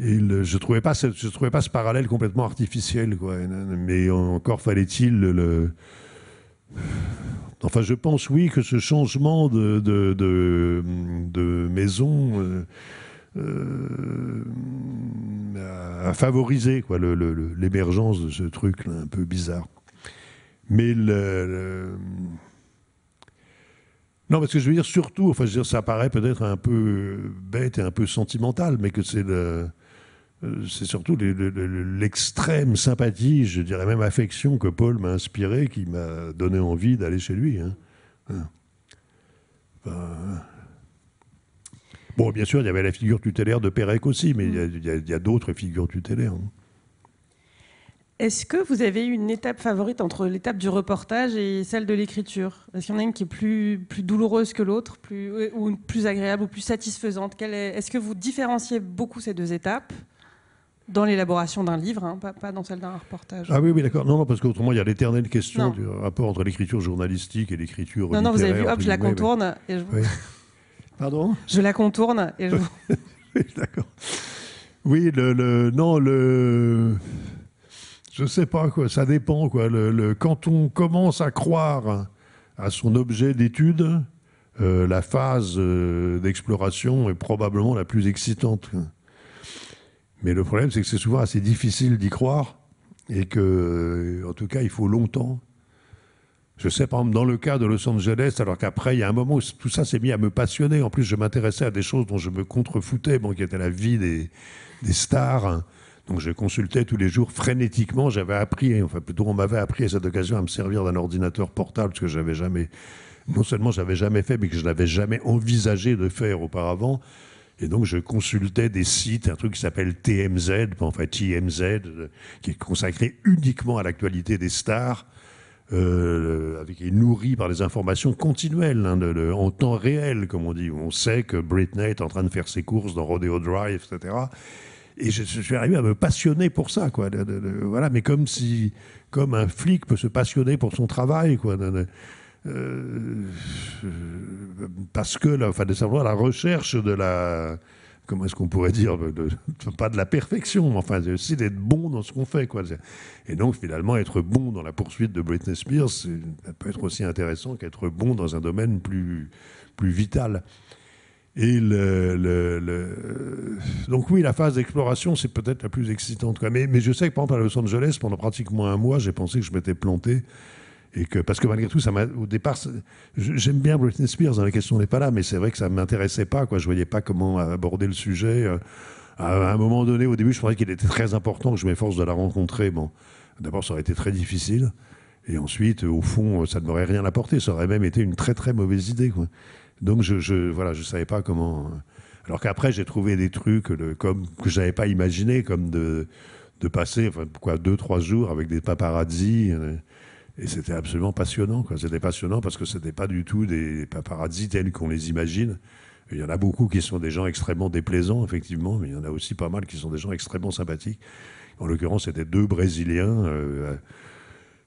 je trouvais, pas ce, je trouvais pas ce parallèle complètement artificiel. Quoi. Mais encore fallait-il. Enfin, je pense, oui, que ce changement de, maison euh, euh, a favorisé l'émergence de ce truc un peu bizarre. Mais Non, parce que je veux dire, surtout, enfin, je veux dire, ça paraît peut-être un peu bête et un peu sentimental, mais que c'est le c'est surtout l'extrême sympathie, je dirais même affection que Paul m'a inspiré qui m'a donné envie d'aller chez lui. Hein. Hein. Bon, bien sûr, il y avait la figure tutélaire de Pérec aussi, mais il y a, d'autres figures tutélaires. Hein. Est-ce que vous avez une étape favorite entre l'étape du reportage et celle de l'écriture? Est-ce qu'il y en a une qui est plus, douloureuse que l'autre, ou plus agréable ou plus satisfaisante? Est-ce que vous différenciez beaucoup ces deux étapes? Dans l'élaboration d'un livre, hein, pas, dans celle d'un reportage. Ah oui, oui, d'accord. Non, non, parce qu'autrement, il y a l'éternelle question du rapport entre l'écriture journalistique et l'écriture. Non, non, vous avez vu, hop, je la contourne et je Pardon? Je la contourne et je. oui, d'accord. Oui, le, le, non, le. Je sais pas quoi, ça dépend quoi. Le, quand on commence à croire à son objet d'étude, euh, la phase euh, d'exploration est probablement la plus excitante. Mais le problème, c'est que c'est souvent assez difficile d'y croire et que, en tout cas, il faut longtemps. Je sais, par exemple, dans le cas de Los Angeles, alors qu'après, il y a un moment où tout ça s'est mis à me passionner. En plus, je m'intéressais à des choses dont je me contrefoutais, bon, qui étaient la vie des, des stars. Donc, je consultais tous les jours frénétiquement. J'avais appris, enfin, plutôt, on m'avait appris à cette occasion à me servir d'un ordinateur portable, ce que j'avais jamais, non seulement j'avais jamais fait, mais que je n'avais jamais envisagé de faire auparavant. Et donc, je consultais des sites, un truc qui s'appelle TMZ, enfin TMZ, euh, qui est consacré uniquement à l'actualité des stars, euh, avec, est nourri par des informations continuelles, hein, en temps réel, comme on dit. On sait que Britney est en train de faire ses courses dans Rodeo Drive, etc. Et je, suis arrivé à me passionner pour ça, quoi. voilà, mais comme si, comme un flic peut se passionner pour son travail, quoi. Parce que, enfin, savoir la recherche de la comment est-ce qu'on pourrait dire, pas de la perfection, mais enfin, aussi d'être bon dans ce qu'on fait. Quoi. Et donc, finalement, être bon dans la poursuite de Britney Spears, ça peut être aussi intéressant qu'être bon dans un domaine plus, plus vital. Et le, donc oui, la phase d'exploration, c'est peut-être la plus excitante. Quoi. Mais, mais, je sais que, par exemple, à Los Angeles, pendant pratiquement un mois, j'ai pensé que je m'étais planté parce que malgré tout, au départ, j'aime bien Britney Spears, hein, la question n'est pas là, mais c'est vrai que ça ne m'intéressait pas. Je ne voyais pas comment aborder le sujet. Euh, à un moment donné, au début, je pensais qu'il était très important que je m'efforce de la rencontrer. Bon, d'abord, ça aurait été très difficile. Et ensuite, au fond, ça ne m'aurait rien apporté. Ça aurait même été une très très mauvaise idée. Quoi. Donc, je, je voilà, je savais pas comment. Euh, alors qu'après, j'ai trouvé des trucs le, comme que j'avais pas imaginé, comme de, passer, deux trois jours avec des paparazzi. Euh, et c'était absolument passionnant. C'était passionnant parce que ce n'était pas du tout des paparazzi tels qu'on les imagine. Il y en a beaucoup qui sont des gens extrêmement déplaisants, effectivement, mais il y en a aussi pas mal qui sont des gens extrêmement sympathiques. En l'occurrence, c'était deux Brésiliens. Euh,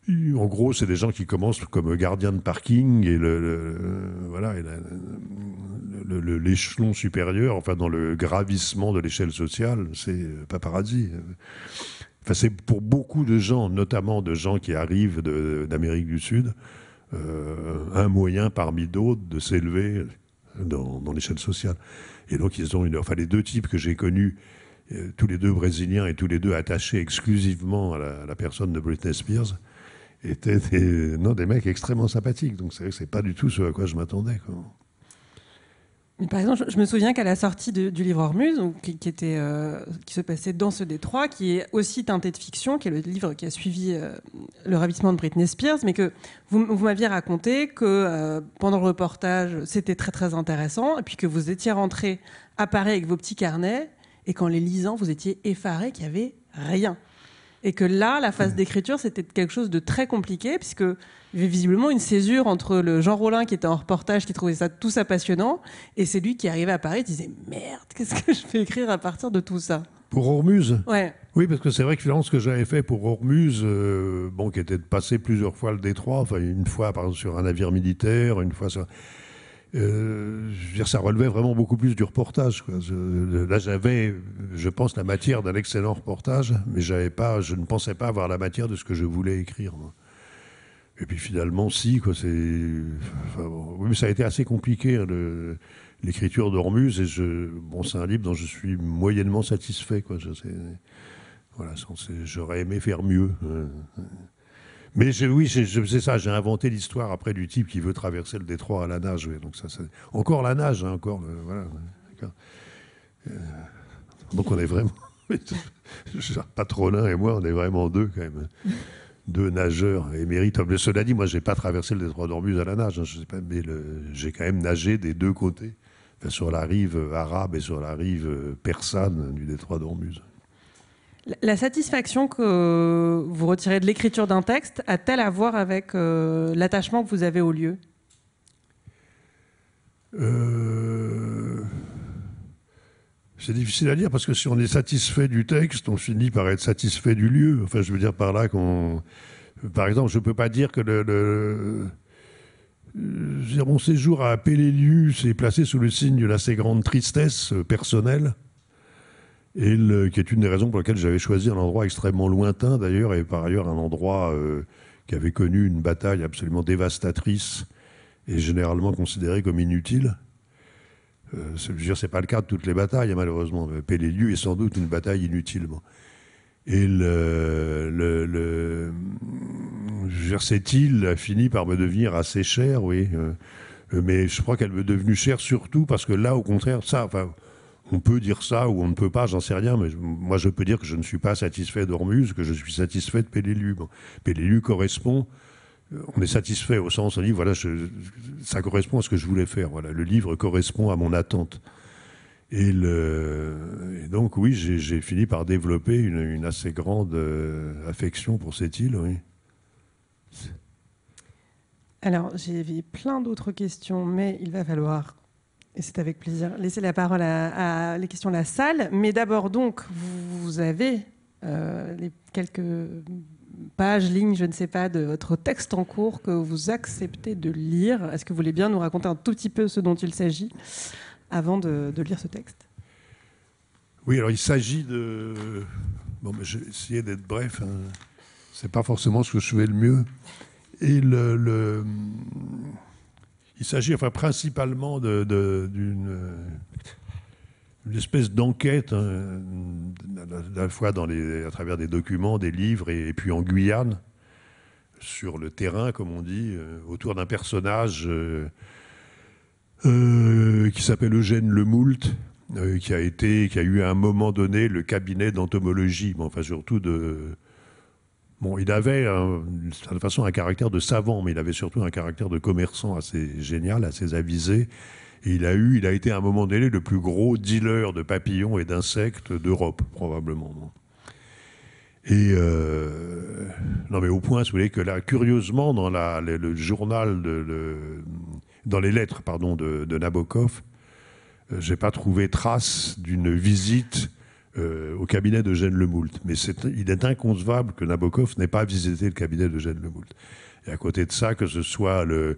en gros, c'est des gens qui commencent comme gardiens de parking et le, voilà l'échelon supérieur, enfin dans le gravissement de l'échelle sociale, c'est paparazzi c'est pour beaucoup de gens, notamment de gens qui arrivent d'Amérique du Sud, euh, un moyen parmi d'autres de s'élever dans, l'échelle sociale. Et donc, ils ont une. Enfin, les deux types que j'ai connus, euh, tous les deux brésiliens et tous les deux attachés exclusivement à la, personne de Britney Spears, étaient des, non, des mecs extrêmement sympathiques. Donc, c'est c'est pas du tout ce à quoi je m'attendais par exemple, je me souviens qu'à la sortie du livre Hormuz, euh, qui se passait dans ce détroit, qui est aussi teinté de fiction, qui est le livre qui a suivi euh, le ravissement de Britney Spears, mais que vous, m'aviez raconté que euh, pendant le reportage, c'était très très intéressant, et puis que vous étiez rentré à Paris avec vos petits carnets, et qu'en les lisant, vous étiez effaré qu'il n'y avait rien. Et que là, la phase d'écriture, c'était quelque chose de très compliqué, puisque il y avait visiblement une césure entre le Jean Rollin qui était en reportage, qui trouvait ça tout ça passionnant, et c'est lui qui arrivait à Paris et disait Merde, qu'est-ce que je vais écrire à partir de tout ça? Pour Hormuz? Ouais. Oui, parce que c'est vrai que finalement, ce que j'avais fait pour Hormuz, euh, bon, qui était de passer plusieurs fois le détroit, enfin une fois par exemple, sur un navire militaire, une fois sur. Euh, je veux dire, ça relevait vraiment beaucoup plus du reportage. là, j'avais, je pense, la matière d'un excellent reportage, mais j'avais pas, je ne pensais pas avoir la matière de ce que je voulais écrire. Et puis finalement, si, quoi, c'est. oui, ça a été assez compliqué, hein, l'écriture d'Ormuz, et je, bon, c'est un livre dont je suis moyennement satisfait, quoi. Je voilà, j'aurais aimé faire mieux. Hein. Mais oui, c'est ça, j'ai inventé l'histoire après du type qui veut traverser le détroit à la nage. donc ça, encore la nage, hein, encore. voilà, euh, donc on est vraiment. Patronin et moi, on est vraiment deux quand même deux nageurs émérites. Cela dit, moi, je n'ai pas traversé le détroit d'Ormuz à la nage, hein, je sais pas, mais j'ai quand même nagé des deux côtés, sur la rive arabe et sur la rive persane du détroit d'Ormuz. La satisfaction que vous retirez de l'écriture d'un texte a-t-elle à voir avec euh, l'attachement que vous avez au lieu? Euh... C'est difficile à dire parce que si on est satisfait du texte, on finit par être satisfait du lieu. Enfin, je veux dire par là qu'on. Par exemple, je ne peux pas dire que le. mon séjour à Péléliu s'est placé sous le signe d'une assez grande tristesse euh, personnelle, et qui est une des raisons pour lesquelles j'avais choisi un endroit extrêmement lointain d'ailleurs, et par ailleurs un endroit euh, qui avait connu une bataille absolument dévastatrice et généralement considéré comme inutile. Euh, ce n'est pas le cas de toutes les batailles, malheureusement. Péléliu est sans doute une bataille inutilement. Et le, le, cette île a fini par me devenir assez chère, oui. Euh, mais je crois qu'elle m'est devenue chère surtout parce que là, au contraire, ça, enfin, on peut dire ça ou on ne peut pas, j'en sais rien, mais moi je peux dire que je ne suis pas satisfait d'Ormuz, que je suis satisfait de Pélélu. Bon. Correspond on est satisfait au sens, on dit voilà, ça correspond à ce que je voulais faire. Voilà, le livre correspond à mon attente. Et, donc oui, j'ai fini par développer une, assez grande euh, affection pour cette île. Oui. Alors j'ai plein d'autres questions, mais il va falloir, et c'est avec plaisir, laisser la parole à, les questions de la salle. Mais d'abord donc, vous, avez euh, les quelques page, ligne, je ne sais pas, de votre texte en cours que vous acceptez de lire. Est-ce que vous voulez bien nous raconter un tout petit peu ce dont il s'agit avant de, lire ce texte? Oui, alors il s'agit de... Bon, mais je vais essayer d'être bref. Hein. C'est pas forcément ce que je fais le mieux. Et le, il s'agit enfin principalement d'une une espèce d'enquête, hein, à la fois à travers des documents, des livres, et, puis en Guyane, sur le terrain, comme on dit, euh, autour d'un personnage euh, euh, qui s'appelle Eugène Lemoult, qui a été, qui a eu à un moment donné le cabinet d'entomologie, enfin surtout de. Bon, il avait de toute façon un caractère de savant, mais il avait surtout un caractère de commerçant assez génial, assez avisé il a eu, il a été à un moment donné le plus gros dealer de papillons et d'insectes d'Europe, probablement. Et euh, non, mais au point, vous voulez, que là, curieusement, dans le, journal, de, dans les lettres, pardon, de, Nabokov, euh, j'ai pas trouvé trace d'une visite euh, au cabinet de Gênes Lemoult. Mais il est inconcevable que Nabokov n'ait pas visité le cabinet de Gênes Lemoult. Et à côté de ça, que ce soit le,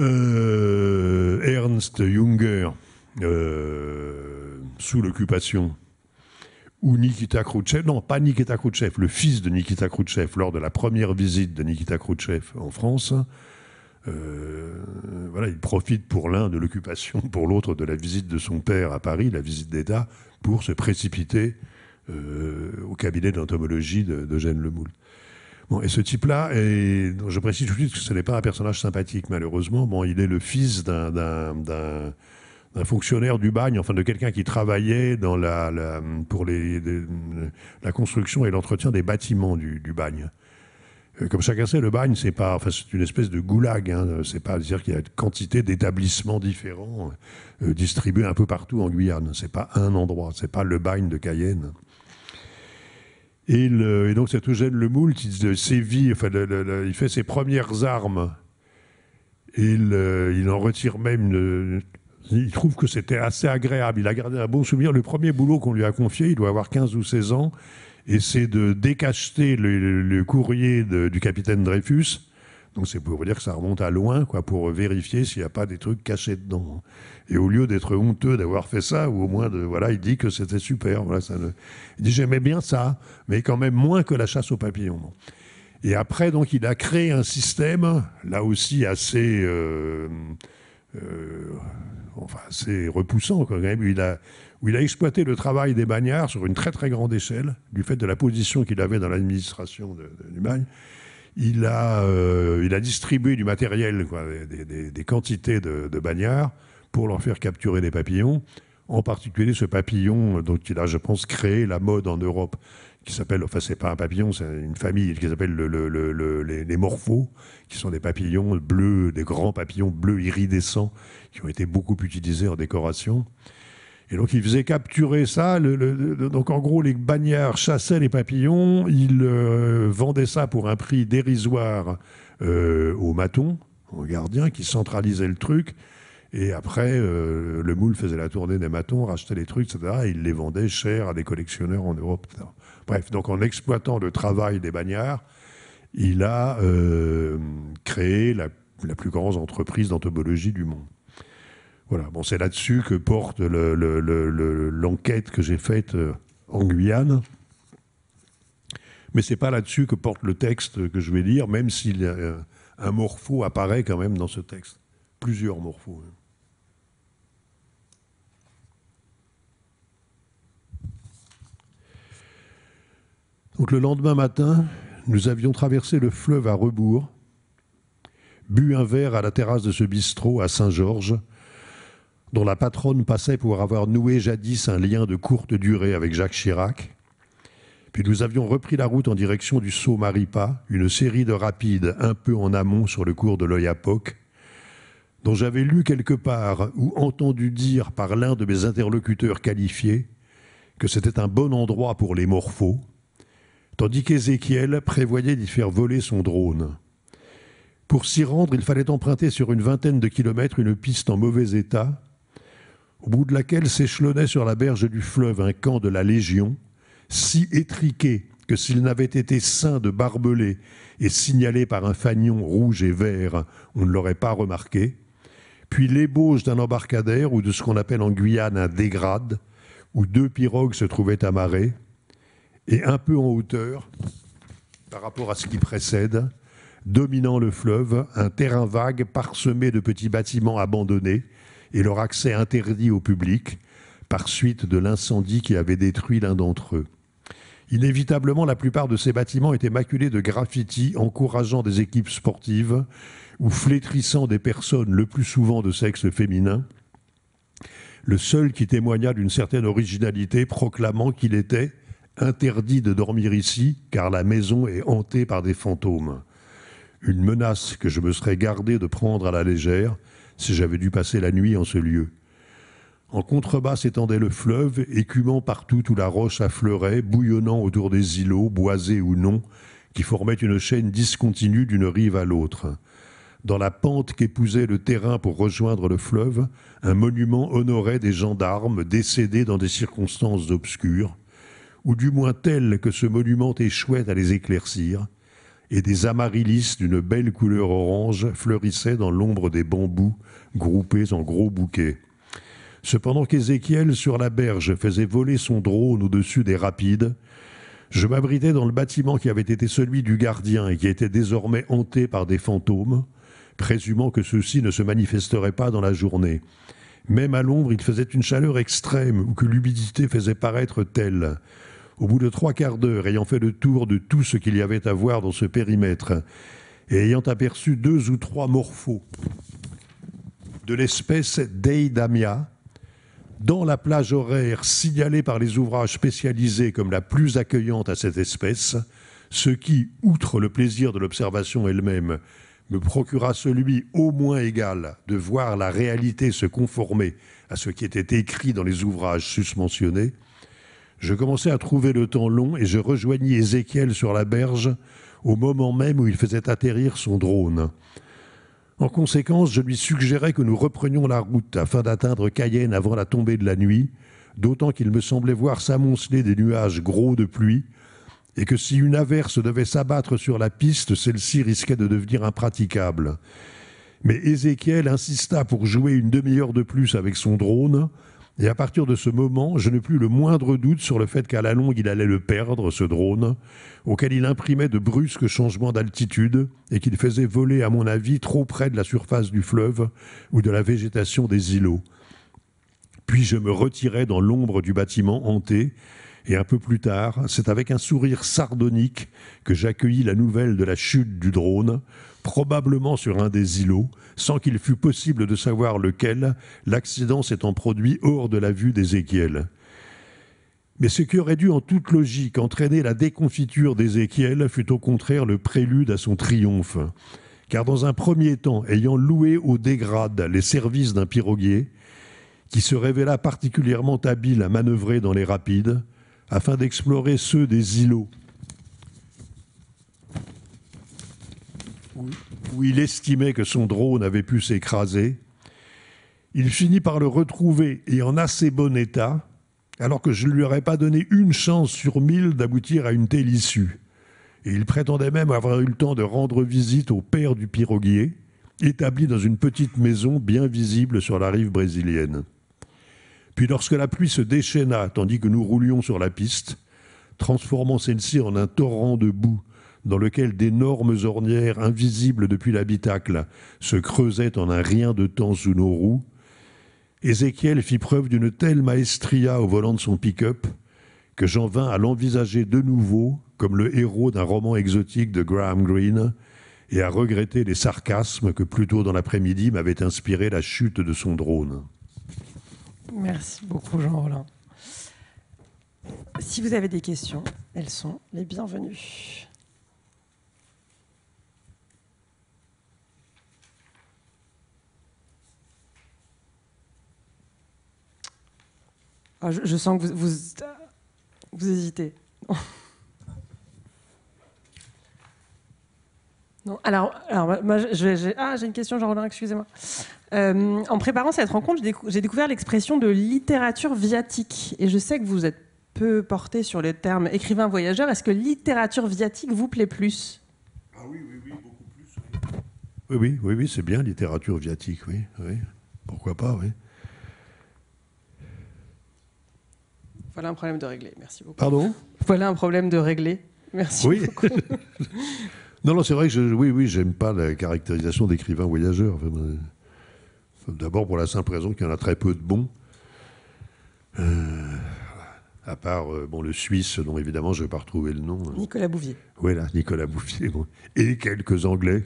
euh, Ernst Junger, euh, sous l'occupation, ou Nikita Khrouchtchev, non, pas Nikita Khrouchtchev, le fils de Nikita Khrouchtchev, lors de la première visite de Nikita Khrouchtchev en France, voilà, il profite pour l'un de l'occupation, pour l'autre de la visite de son père à Paris, la visite d'État, pour se précipiter au cabinet d'entomologie d'Eugène Lemoule et ce type-là, je précise tout de suite que ce n'est pas un personnage sympathique, malheureusement. Bon, il est le fils d'un fonctionnaire du bagne, enfin de quelqu'un qui travaillait dans la, pour la construction et l'entretien des bâtiments du, bagne. Euh, comme chacun sait, le bagne, c'est pas, enfin, c'est une espèce de goulag. Hein, c'est pas dire qu'il y a une quantité d'établissements différents euh, distribués un peu partout en Guyane. C'est pas un endroit. C'est pas le bagne de Cayenne. Et, donc cet Eugène Lemoult, il sévit, enfin, il fait ses premières armes. Il, en retire même il trouve que c'était assez agréable. Il a gardé un bon souvenir. Le premier boulot qu'on lui a confié, il doit avoir 15 ou 16 ans, et c'est de décacheter le, courrier du capitaine Dreyfus donc c'est pour dire que ça remonte à loin, quoi, pour vérifier s'il n'y a pas des trucs cachés dedans. Et au lieu d'être honteux d'avoir fait ça, ou au moins de, voilà, il dit que c'était super. Voilà, ça Il dit j'aimais bien ça, mais quand même moins que la chasse aux papillons. Et après, donc, il a créé un système, là aussi assez, euh, euh, enfin, assez repoussant quand même. Il a, où il a exploité le travail des bagnards sur une très très grande échelle, du fait de la position qu'il avait dans l'administration du bagne il a, euh, il a distribué du matériel, des, quantités de, bagnards pour leur faire capturer des papillons, en particulier ce papillon dont il a, je pense, créé la mode en Europe, qui s'appelle, enfin c'est pas un papillon, c'est une famille qui s'appelle les, les, morphos, qui sont des papillons bleus, des grands papillons bleus iridescents, qui ont été beaucoup utilisés en décoration. Et donc il faisait capturer ça. donc en gros, les bagnards chassaient les papillons, ils euh, vendaient ça pour un prix dérisoire euh, aux matons, aux gardiens, qui centralisaient le truc. Et après, euh, le moule faisait la tournée des matons, rachetait les trucs, etc. Et il les vendait cher à des collectionneurs en Europe. Bref, donc en exploitant le travail des bagnards, il a créé la, plus grande entreprise d'entomologie du monde. Voilà, bon, c'est là-dessus que porte l'enquête que j'ai faite euh, en Guyane. Mais c'est pas là-dessus que porte le texte que je vais lire, même s'il un morpho apparaît quand même dans ce texte. Plusieurs morphos. Hein. Donc le lendemain matin, nous avions traversé le fleuve à rebours, bu un verre à la terrasse de ce bistrot à Saint-Georges, dont la patronne passait pour avoir noué jadis un lien de courte durée avec Jacques Chirac. Puis nous avions repris la route en direction du Saut Maripa, une série de rapides un peu en amont sur le cours de l'Oyapoc, dont j'avais lu quelque part ou entendu dire par l'un de mes interlocuteurs qualifiés que c'était un bon endroit pour les morphos, tandis qu'Ézéchiel prévoyait d'y faire voler son drone. Pour s'y rendre, il fallait emprunter sur une vingtaine de kilomètres une piste en mauvais état, au bout de laquelle s'échelonnait sur la berge du fleuve un camp de la Légion, si étriqué que s'il n'avait été ceint de barbelés et signalé par un fanion rouge et vert, on ne l'aurait pas remarqué, puis l'ébauche d'un embarcadère ou de ce qu'on appelle en Guyane un dégrade, où deux pirogues se trouvaient amarrées, et un peu en hauteur, par rapport à ce qui précède, dominant le fleuve, un terrain vague parsemé de petits bâtiments abandonnés et leur accès interdit au public par suite de l'incendie qui avait détruit l'un d'entre eux. Inévitablement, la plupart de ces bâtiments étaient maculés de graffitis encourageant des équipes sportives ou flétrissant des personnes, le plus souvent de sexe féminin, le seul qui témoigna d'une certaine originalité, proclamant qu'il était interdit de dormir ici, car la maison est hantée par des fantômes. Une menace que je me serais gardé de prendre à la légère si j'avais dû passer la nuit en ce lieu. En contrebas s'étendait le fleuve, écumant partout où la roche affleurait, bouillonnant autour des îlots, boisés ou non, qui formaient une chaîne discontinue d'une rive à l'autre. Dans la pente qu'épousait le terrain pour rejoindre le fleuve, un monument honorait des gendarmes décédés dans des circonstances obscures, ou du moins telles que ce monument échouait à les éclaircir, et des amaryllis d'une belle couleur orange fleurissaient dans l'ombre des bambous groupés en gros bouquets. Cependant qu'Ézéchiel, sur la berge, faisait voler son drone au-dessus des rapides, je m'abritais dans le bâtiment qui avait été celui du gardien et qui était désormais hanté par des fantômes, présumant que ceux-ci ne se manifesteraient pas dans la journée. Même à l'ombre, il faisait une chaleur extrême ou que l'humidité faisait paraître telle. Au bout de trois quarts d'heure, ayant fait le tour de tout ce qu'il y avait à voir dans ce périmètre, et ayant aperçu deux ou trois morphos de l'espèce d'Eidamia, dans la plage horaire signalée par les ouvrages spécialisés comme la plus accueillante à cette espèce, ce qui, outre le plaisir de l'observation elle-même, me procura celui au moins égal de voir la réalité se conformer à ce qui était écrit dans les ouvrages susmentionnés, je commençai à trouver le temps long et je rejoignis Ézéchiel sur la berge au moment même où il faisait atterrir son drone. En conséquence, je lui suggérais que nous reprenions la route afin d'atteindre Cayenne avant la tombée de la nuit, d'autant qu'il me semblait voir s'amonceler des nuages gros de pluie, et que si une averse devait s'abattre sur la piste, celle-ci risquait de devenir impraticable. Mais Ézéchiel insista pour jouer une demi-heure de plus avec son drone, et à partir de ce moment, je n'ai plus le moindre doute sur le fait qu'à la longue, il allait le perdre, ce drone, auquel il imprimait de brusques changements d'altitude et qu'il faisait voler, à mon avis, trop près de la surface du fleuve ou de la végétation des îlots. Puis je me retirai dans l'ombre du bâtiment hanté, et un peu plus tard, c'est avec un sourire sardonique que j'accueillis la nouvelle de la chute du drone, probablement sur un des îlots, sans qu'il fût possible de savoir lequel, l'accident s'étant produit hors de la vue d'Ézéchiel. Mais ce qui aurait dû en toute logique entraîner la déconfiture d'Ézéchiel fut au contraire le prélude à son triomphe. Car dans un premier temps, ayant loué au dégrade les services d'un piroguier, qui se révéla particulièrement habile à manœuvrer dans les rapides, afin d'explorer ceux des îlots où il estimait que son drone avait pu s'écraser. Il finit par le retrouver et en assez bon état, alors que je ne lui aurais pas donné une chance sur mille d'aboutir à une telle issue. Et il prétendait même avoir eu le temps de rendre visite au père du piroguier, établi dans une petite maison bien visible sur la rive brésilienne. Puis lorsque la pluie se déchaîna tandis que nous roulions sur la piste, transformant celle-ci en un torrent de boue dans lequel d'énormes ornières invisibles depuis l'habitacle se creusaient en un rien de temps sous nos roues, Ézéchiel fit preuve d'une telle maestria au volant de son pick-up que j'en vins à l'envisager de nouveau comme le héros d'un roman exotique de Graham Greene et à regretter les sarcasmes que plus tôt dans l'après-midi m'avait inspiré la chute de son drone. Merci beaucoup Jean Rollin. Si vous avez des questions, elles sont les bienvenues. Ah, je, sens que vous, vous, hésitez. Non, alors, alors moi, j'ai, ah, j'ai une question, Jean-Roland, excusez-moi. Euh, en préparant cette rencontre, j'ai découvert l'expression de littérature viatique. Et je sais que vous êtes peu porté sur le terme écrivain voyageur. Est-ce que littérature viatique vous plaît plus? Ah oui, oui, oui, beaucoup plus. Oui, oui, oui, oui, c'est bien, littérature viatique, oui, oui. Pourquoi pas, oui. Voilà un problème de régler. Merci beaucoup. Pardon? Voilà un problème de régler. Merci Oui. beaucoup. Non, non, c'est vrai que je, oui, oui, j'aime pas la caractérisation d'écrivain voyageur. Enfin, euh, D'abord pour la simple raison qu'il y en a très peu de bons. Euh, à part euh, bon, le Suisse, dont évidemment je ne vais pas retrouver le nom. Nicolas Bouvier. Voilà, Nicolas Bouffier. bon, et quelques Anglais.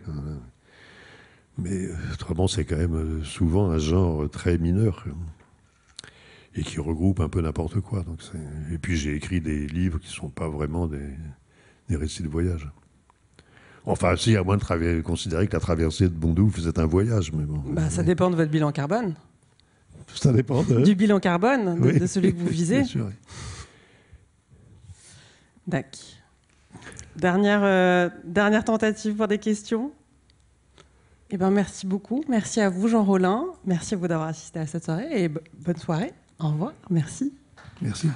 Mais autrement, c'est quand même souvent un genre très mineur. Et qui regroupe un peu n'importe quoi. Donc et puis j'ai écrit des livres qui ne sont pas vraiment des, des récits de voyage. Enfin, si, à moins de traver- considérer que la traversée de Bondoufle, c'est un voyage. Mais bon, Bah, ça dépend de votre bilan carbone. ça dépend. de- Du bilan carbone, de, Oui. de celui que vous visez. Bien sûr. Dac. Dernière, euh, dernière tentative pour des questions. Eh ben, merci beaucoup. Merci à vous, Jean Rollin. Merci à vous d'avoir assisté à cette soirée et bo- bonne soirée. Au revoir, merci. Merci.